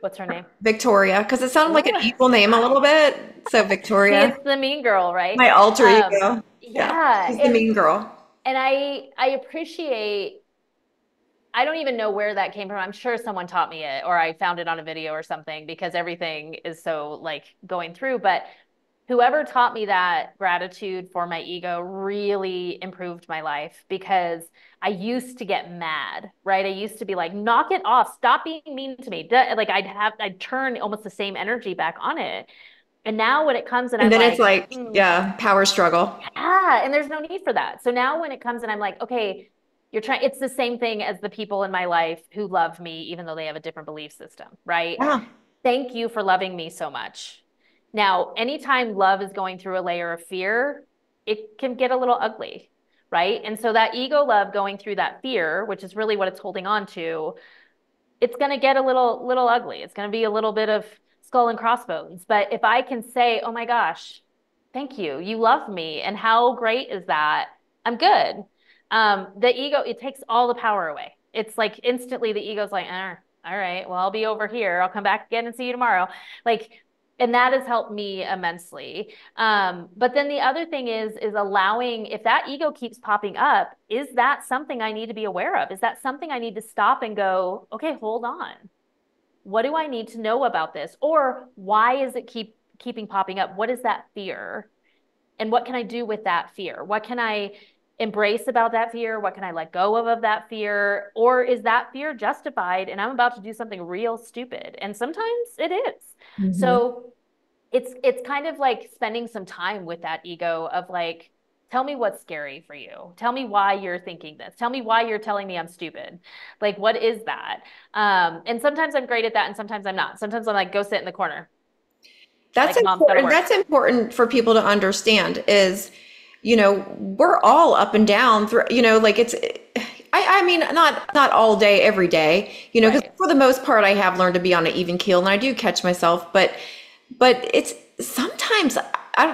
B: What's her name?
A: Victoria, because it sounded like an evil name a little bit. So Victoria,
B: She's the mean girl, right?
A: my alter
B: Um,
A: ego.
B: yeah.
A: she's the mean girl.
B: and I I appreciate I don't even know where that came from. I'm sure someone taught me it or I found it on a video or something because everything is so like going through, but whoever taught me that gratitude for my ego really improved my life because I used to get mad, right? I used to be like, knock it off, stop being mean to me. Like I'd have, I'd turn almost the same energy back on it. And now when it comes and
A: And
B: I'm
A: then it's like,
B: "Hmm,
A: yeah, power struggle.
B: yeah, and there's no need for that. So now when it comes and I'm like, okay, you're trying, it's the same thing as the people in my life who love me, even though they have a different belief system, right?
A: Yeah.
B: Thank you for loving me so much. Now, anytime love is going through a layer of fear, it can get a little ugly, right? And so that ego love going through that fear, which is really what it's holding on to, it's going to get a little little ugly. It's going to be a little bit of skull and crossbones. But if I can say, "Oh my gosh, thank you. You love me." And how great is that? I'm good. Um, the ego, it takes all the power away. It's like instantly the ego's like, "Ah, all right, well, I'll be over here. I'll come back again and see you tomorrow. Like, and that has helped me immensely. Um, but then the other thing is, is allowing, if that ego keeps popping up, is that something I need to be aware of? Is that something I need to stop and go, okay, hold on. What do I need to know about this? Or why is it keep keeping popping up? What is that fear? And what can I do with that fear? What can I embrace about that fear? What can I let go of of that fear? Or is that fear justified and I'm about to do something real stupid? And sometimes it is.
A: Mm-hmm.
B: So it's it's kind of like spending some time with that ego of like, tell me what's scary for you. Tell me why you're thinking this. Tell me why you're telling me I'm stupid. Like, what is that? Um, and sometimes I'm great at that, and sometimes I'm not. Sometimes I'm like, go sit in the corner.
A: That's
B: Like,
A: important. That's important for people to understand is, you know, we're all up and down through, you know, like it's, I, I mean, not, not all day, every day, you know, because
B: Right.
A: for the most part, I have learned to be on an even keel and I do catch myself, but, but it's sometimes,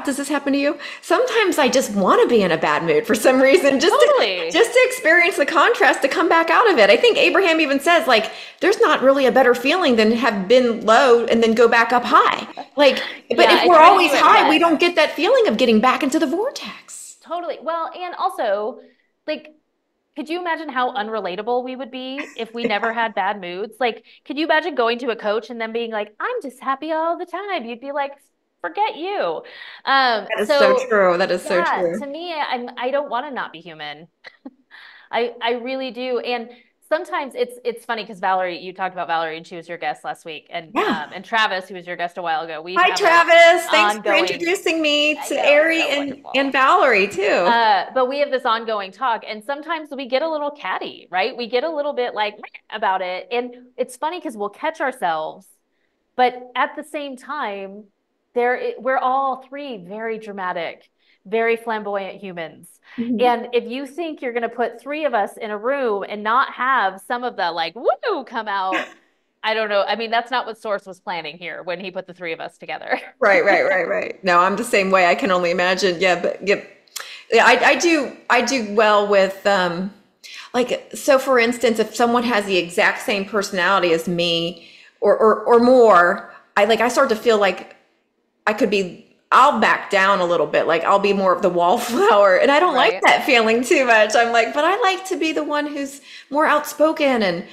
A: does this happen to you? Sometimes I just want to be in a bad mood for some reason, just
B: Totally.
A: to, just to experience the contrast to come back out of it. I think Abraham even says like, there's not really a better feeling than have been low and then go back up high. Like, but
B: Yeah,
A: if we're always high,
B: right.
A: we don't get that feeling of getting back into the vortex.
B: Totally. Well, and also, like, could you imagine how unrelatable we would be if we never had bad moods? Like, could you imagine going to a coach and then being like, I'm just happy all the time? You'd be like, forget you.
A: Um, that is so, so true. That is yeah, so true.
B: To me, I'm, I don't want to not be human. I, I really do. And sometimes it's it's funny because Valerie, you talked about Valerie, and she was your guest last week, and yeah. um, and Travis, who was your guest a while ago.
A: We hi Travis, thanks ongoing, for introducing me to Ari so and and Valerie too. Uh,
B: but we have this ongoing talk, and sometimes we get a little catty, right? We get a little bit like about it, and it's funny because we'll catch ourselves, but at the same time, there we're all three very dramatic very flamboyant humans. Mm-hmm. And if you think you're going to put three of us in a room and not have some of the like woo come out, I don't know. I mean, that's not what Source was planning here when he put the three of us together.
A: right, right, right, right. No, I'm the same way. I can only imagine. Yeah, but yeah, yeah I, I do. I do well with um, like so. For instance, if someone has the exact same personality as me, or or or more, I like I start to feel like I could be I'll back down a little bit. Like I'll be more of the wallflower. And I don't right. like that feeling too much. I'm like, but I like to be the one who's more outspoken and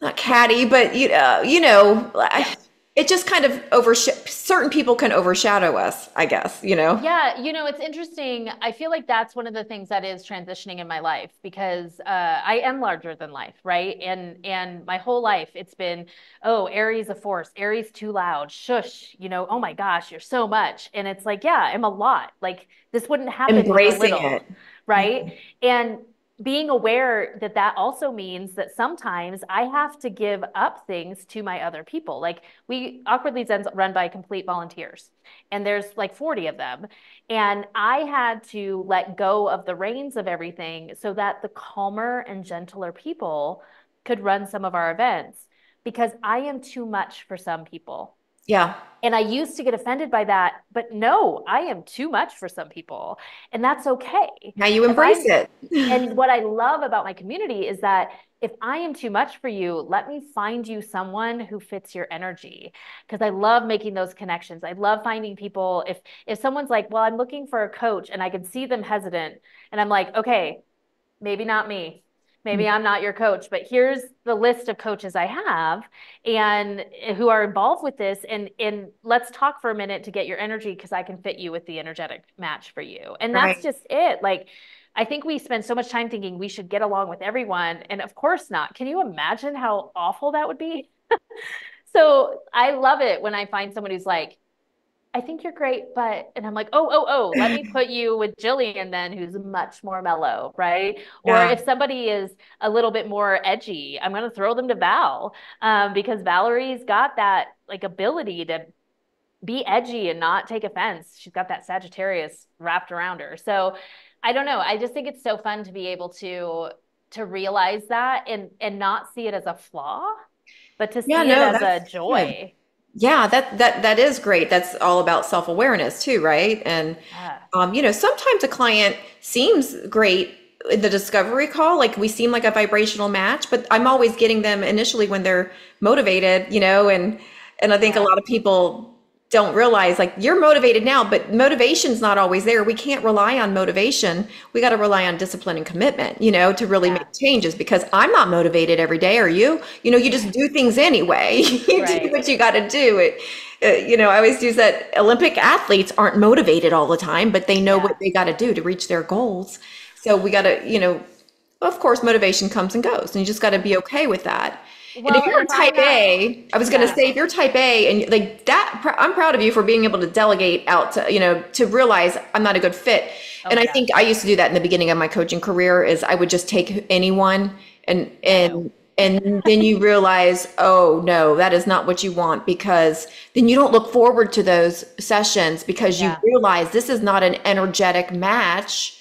A: not catty, but you know, you know, I, it just kind of over certain people can overshadow us i guess you know?
B: Yeah you know it's interesting. I feel like that's one of the things that is transitioning in my life because uh, i am larger than life right? And and my whole life it's been oh Ari's a force Ari's too loud shush you know oh my gosh you're so much. And it's like yeah i'm a lot. Like this wouldn't happen embracing little, it. right? Mm-hmm. and being aware that that also means that sometimes I have to give up things to my other people. Like we awkwardly Zen's run by complete volunteers, and there's like 40 of them. And I had to let go of the reins of everything so that the calmer and gentler people could run some of our events because I am too much for some people.
A: Yeah.
B: And I used to get offended by that, but no, I am too much for some people. And that's okay.
A: Now you embrace it.
B: and what I love about my community is that if I am too much for you, let me find you someone who fits your energy. Because I love making those connections. I love finding people. If if someone's like, well, I'm looking for a coach and I can see them hesitant, and I'm like, okay, maybe not me maybe mm-hmm. I'm not your coach, but here's the list of coaches I have and eh, who are involved with this. And, and let's talk for a minute to get your energy because I can fit you with the energetic match for you. And that's right. just it. Like, I think we spend so much time thinking we should get along with everyone. And of course not. Can you imagine how awful that would be? so I love it when I find someone who's like, I think you're great, but and I'm like, oh, oh, oh, let me put you with Jillian then, who's much more mellow, right? Yeah. Or if somebody is a little bit more edgy, I'm gonna throw them to Val um, because Valerie's got that like ability to be edgy and not take offense. She's got that Sagittarius wrapped around her. So I don't know. I just think it's so fun to be able to to realize that and and not see it as a flaw, but to see yeah, no, it as a joy. Good.
A: Yeah, that that that is great. That's all about self awareness too, right? And yeah. um, you know, sometimes a client seems great in the discovery call, like we seem like a vibrational match, but I'm always getting them initially when they're motivated, you know, and and I think yeah. a lot of people don't realize like you're motivated now, but motivation's not always there. We can't rely on motivation. We got to rely on discipline and commitment, you know, to really yeah. make changes because I'm not motivated every day. Are you? You know, you just do things anyway. you right. do what you got to do. It, uh, you know, I always use that Olympic athletes aren't motivated all the time, but they know yeah. what they got to do to reach their goals. So we got to, you know, of course, motivation comes and goes, and you just got to be okay with that. Well, and if you're type A, I was going to say, if you're type A and like that, I'm proud of you for being able to delegate out to, you know, to realize I'm not a good fit. Oh, and I think I used to do that in the beginning of my coaching career is I would just take anyone and, and, and then you realize, oh no, that is not what you want because then you don't look forward to those sessions because yeah. you realize this is not an energetic match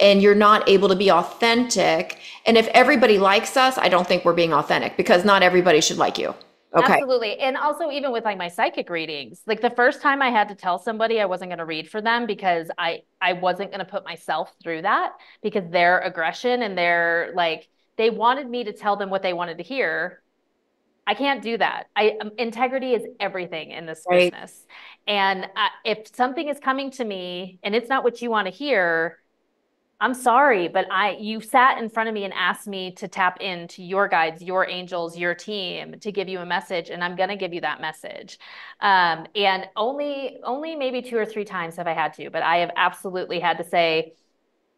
A: and you're not able to be authentic. And if everybody likes us, I don't think we're being authentic because not everybody should like you. Okay.
B: Absolutely. And also even with like my psychic readings, like the first time I had to tell somebody I wasn't going to read for them because I I wasn't going to put myself through that because their aggression and their like they wanted me to tell them what they wanted to hear. I can't do that. I um, integrity is everything in this right. business. And uh, if something is coming to me and it's not what you want to hear, I'm sorry, but I you sat in front of me and asked me to tap into your guides, your angels, your team to give you a message, and I'm gonna give you that message. Um, and only only maybe two or three times have I had to, but I have absolutely had to say,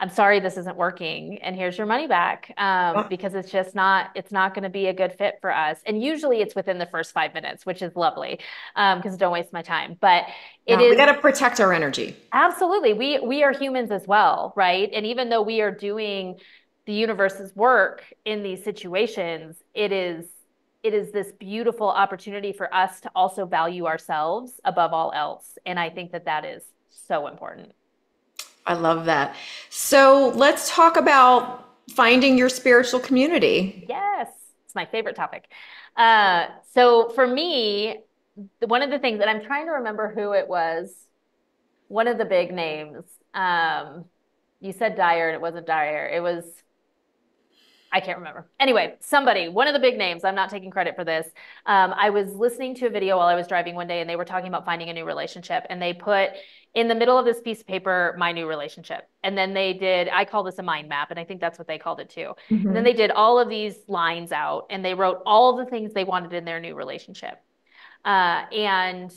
B: I'm sorry this isn't working and here's your money back um, because it's just not it's not going to be a good fit for us. And usually it's within the first five minutes which is lovely because um, don't waste my time. But it
A: no, is, we got to protect our energy.
B: Absolutely. We we are humans as well right? And even though we are doing the universe's work in these situations it is it is this beautiful opportunity for us to also value ourselves above all else. And i think that that is so important
A: I love that. So let's talk about finding your spiritual community.
B: Yes, it's my favorite topic. Uh, so for me, one of the things that I'm trying to remember who it was, one of the big names. Um, you said Dyer and it wasn't Dyer. It was I can't remember. Anyway, somebody, one of the big names, I'm not taking credit for this. Um, I was listening to a video while I was driving one day and they were talking about finding a new relationship. And they put in the middle of this piece of paper my new relationship. And then they did, I call this a mind map. And I think that's what they called it too. Mm-hmm. And then mm-hmm. they did all of these lines out and they wrote all the things they wanted in their new relationship. Uh, and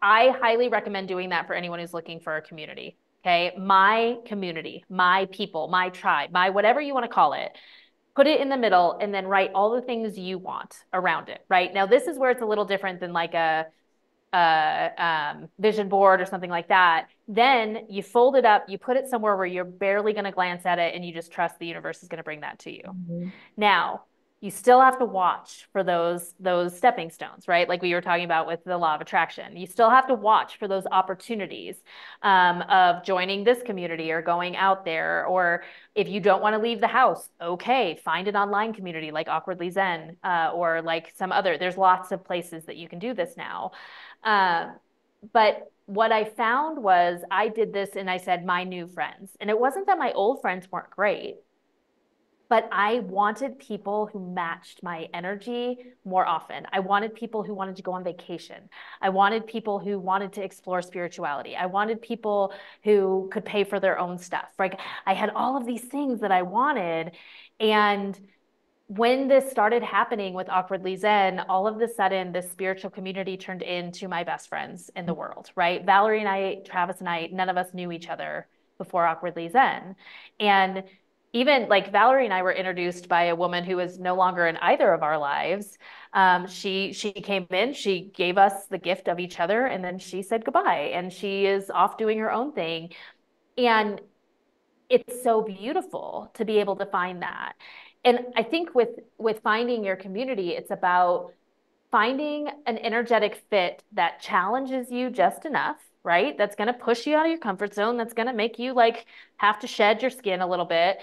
B: I highly recommend doing that for anyone who's looking for a community. Okay. My community, my people, my tribe, my whatever you want to call it. Put it in the middle and then write all the things you want around it. Right. Now, this is where it's a little different than like a, a um, vision board or something like that. Then you fold it up, you put it somewhere where you're barely going to glance at it, and you just trust the universe is going to bring that to you. Mm-hmm. Now, you still have to watch for those those stepping stones right? Like we were talking about with the law of attraction. You still have to watch for those opportunities um, of joining this community or going out there or if you don't want to leave the house okay find an online community like awkwardly zen uh, or like some other there's lots of places that you can do this now. Uh, but what I found was I did this and I said, my new friends. And it wasn't that my old friends weren't great but I wanted people who matched my energy more often. I wanted people who wanted to go on vacation. I wanted people who wanted to explore spirituality. I wanted people who could pay for their own stuff. Like I had all of these things that I wanted. And when this started happening with Awkwardly Zen, all of a sudden, this spiritual community turned into my best friends in the world, right? Valerie and I, Travis and I, none of us knew each other before Awkwardly Zen. And even like Valerie and I were introduced by a woman who is no longer in either of our lives. Um, she she came in, she gave us the gift of each other, and then she said goodbye, and she is off doing her own thing. And it's so beautiful to be able to find that. And I think with with finding your community, it's about finding an energetic fit that challenges you just enough right? That's going to push you out of your comfort zone. That's going to make you like have to shed your skin a little bit,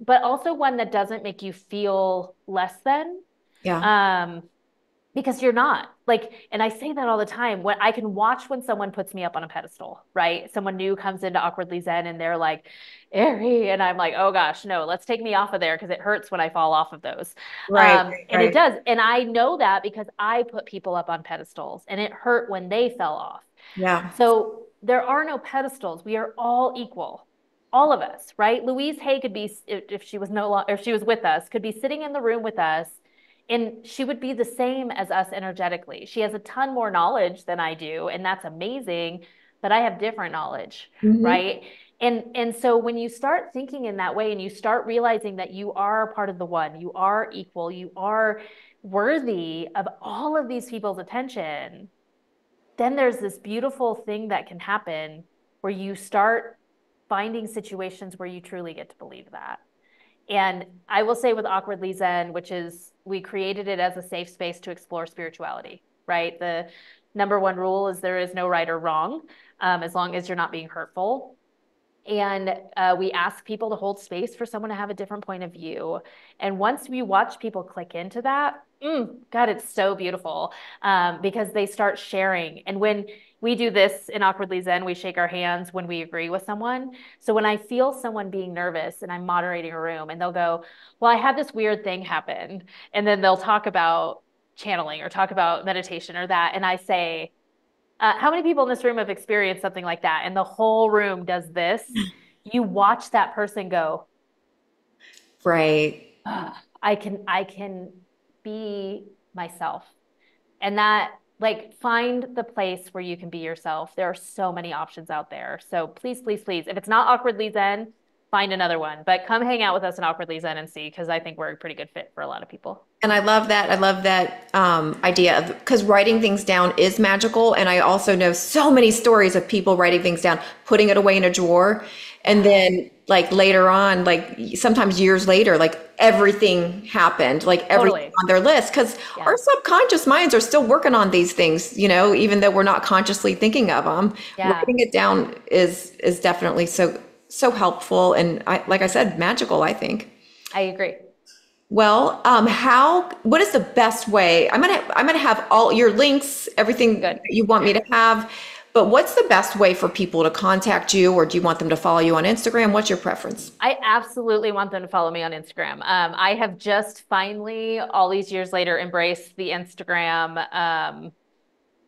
B: but also one that doesn't make you feel less than.
A: Yeah.
B: Um, because you're not like, and I say that all the time. When I can watch when someone puts me up on a pedestal, right? Someone new comes into awkwardly zen and they're like, Ari, and I'm like, "Oh gosh, no, let's take me off of there because it hurts when I fall off of those."
A: Right, um,
B: right. And it does, and I know that because I put people up on pedestals, and it hurt when they fell off.
A: Yeah.
B: So there are no pedestals. We are all equal all of us, right? Louise Hay could be, if she was no longer, if she was with us, could be sitting in the room with us and she would be the same as us energetically. She has a ton more knowledge than I do, and that's amazing, but I have different knowledge, mm-hmm. right? And and so when you start thinking in that way and you start realizing that you are part of the one, you are equal, you are worthy of all of these people's attention, then there's this beautiful thing that can happen where you start finding situations where you truly get to believe that. And I will say with Awkwardly Zen, which is we created it as a safe space to explore spirituality, right? The number one rule is there is no right or wrong, um, as long as you're not being hurtful. And uh, we ask people to hold space for someone to have a different point of view. And once we watch people click into that, mm, God, it's so beautiful um, because they start sharing. And when we do this in Awkwardly Zen, we shake our hands when we agree with someone. So when I feel someone being nervous and I'm moderating a room and they'll go, Well, I had this weird thing happen. And then they'll talk about channeling or talk about meditation or that. And I say, uh, How many people in this room have experienced something like that? And the whole room does this. you watch that person go,
A: right.
B: I can I can be myself. And that like find the place where you can be yourself. There are so many options out there. So please, please, please, if it's not awkward awkwardly zen, find another one. But come hang out with us in awkwardly zen and see, because I think we're a pretty good fit for a lot of people.
A: And I love that. I love that um, idea of because writing things down is magical. And I also know so many stories of people writing things down, putting it away in a drawer, and then like later on, like sometimes years later, like everything happened, like everything totally. on their list. Because yeah. our subconscious minds are still working on these things, you know, even though we're not consciously thinking of them. Yeah. Writing it down is is definitely so so helpful and I, like I said, magical. I think.
B: I agree.
A: Well, um, how? What is the best way? I'm gonna I'm gonna have all your links, everything Good. you want me to have. But what's the best way for people to contact you, or do you want them to follow you on Instagram? What's your preference?
B: I absolutely want them to follow me on Instagram. Um, I have just finally, all these years later, embraced the Instagram. Um,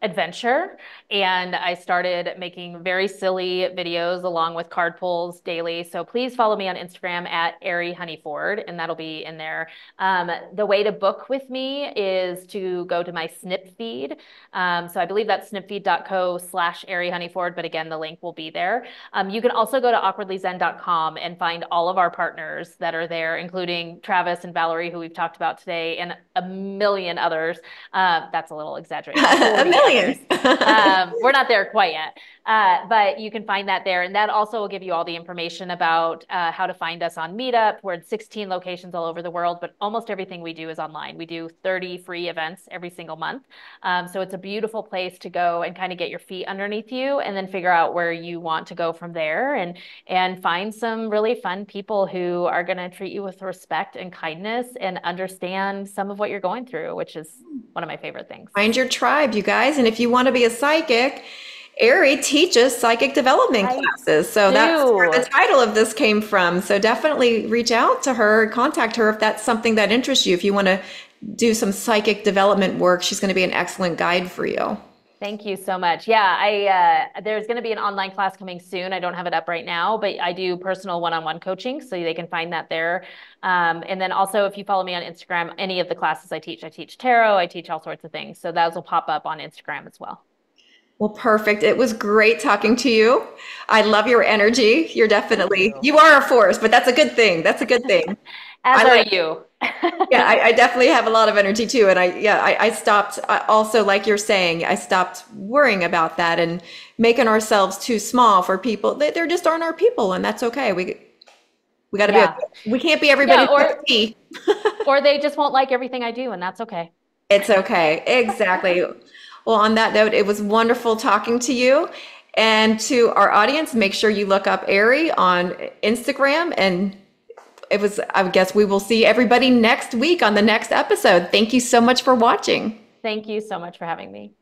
B: adventure and I started making very silly videos along with card pulls daily. So please follow me on Instagram at Ari Hunniford and that'll be in there. Um, the way to book with me is to go to my snip feed. Um, so I believe that's snipfeed.co slash Ari Hunniford, but again, the link will be there. Um, you can also go to awkwardlyzen.com and find all of our partners that are there, including Travis and Valerie, who we've talked about today, and a million others. Uh, that's a little exaggerated. um, we're not there quite yet. Uh, but you can find that there. And that also will give you all the information about uh, how to find us on Meetup. We're in 16 locations all over the world, but almost everything we do is online. We do 30 free events every single month. Um, so it's a beautiful place to go and kind of get your feet underneath you and then figure out where you want to go from there and, and find some really fun people who are going to treat you with respect and kindness and understand some of what you're going through, which is one of my favorite things.
A: Find your tribe, you guys. And if you want to be a psychic, Ari teaches psychic development I classes. So do. that's where the title of this came from. So definitely reach out to her, contact her if that's something that interests you. If you want to do some psychic development work, she's going to be an excellent guide for you.
B: Thank you so much. Yeah, I uh, there's going to be an online class coming soon. I don't have it up right now, but I do personal one-on-one coaching, so they can find that there. Um, and then also, if you follow me on Instagram, any of the classes I teach, I teach tarot, I teach all sorts of things. So those will pop up on Instagram as well.
A: Well, perfect. It was great talking to you. I love your energy. You're definitely, you are a force, but that's a good thing. That's a good thing.
B: As I are like, you.
A: Yeah, I, I, definitely have a lot of energy too. And I, yeah, I, I stopped I also, like you're saying, I stopped worrying about that and making ourselves too small for people. They, they just aren't our people. And that's okay. We, we got to yeah. be, we can't be everybody.
B: Yeah, or, or they just won't like everything I do. And that's okay.
A: It's okay. Exactly. Well, on that note, it was wonderful talking to you. And to our audience, make sure you look up Ari on Instagram. And it was, I guess we will see everybody next week on the next episode. Thank you so much for watching.
B: Thank you so much for having me.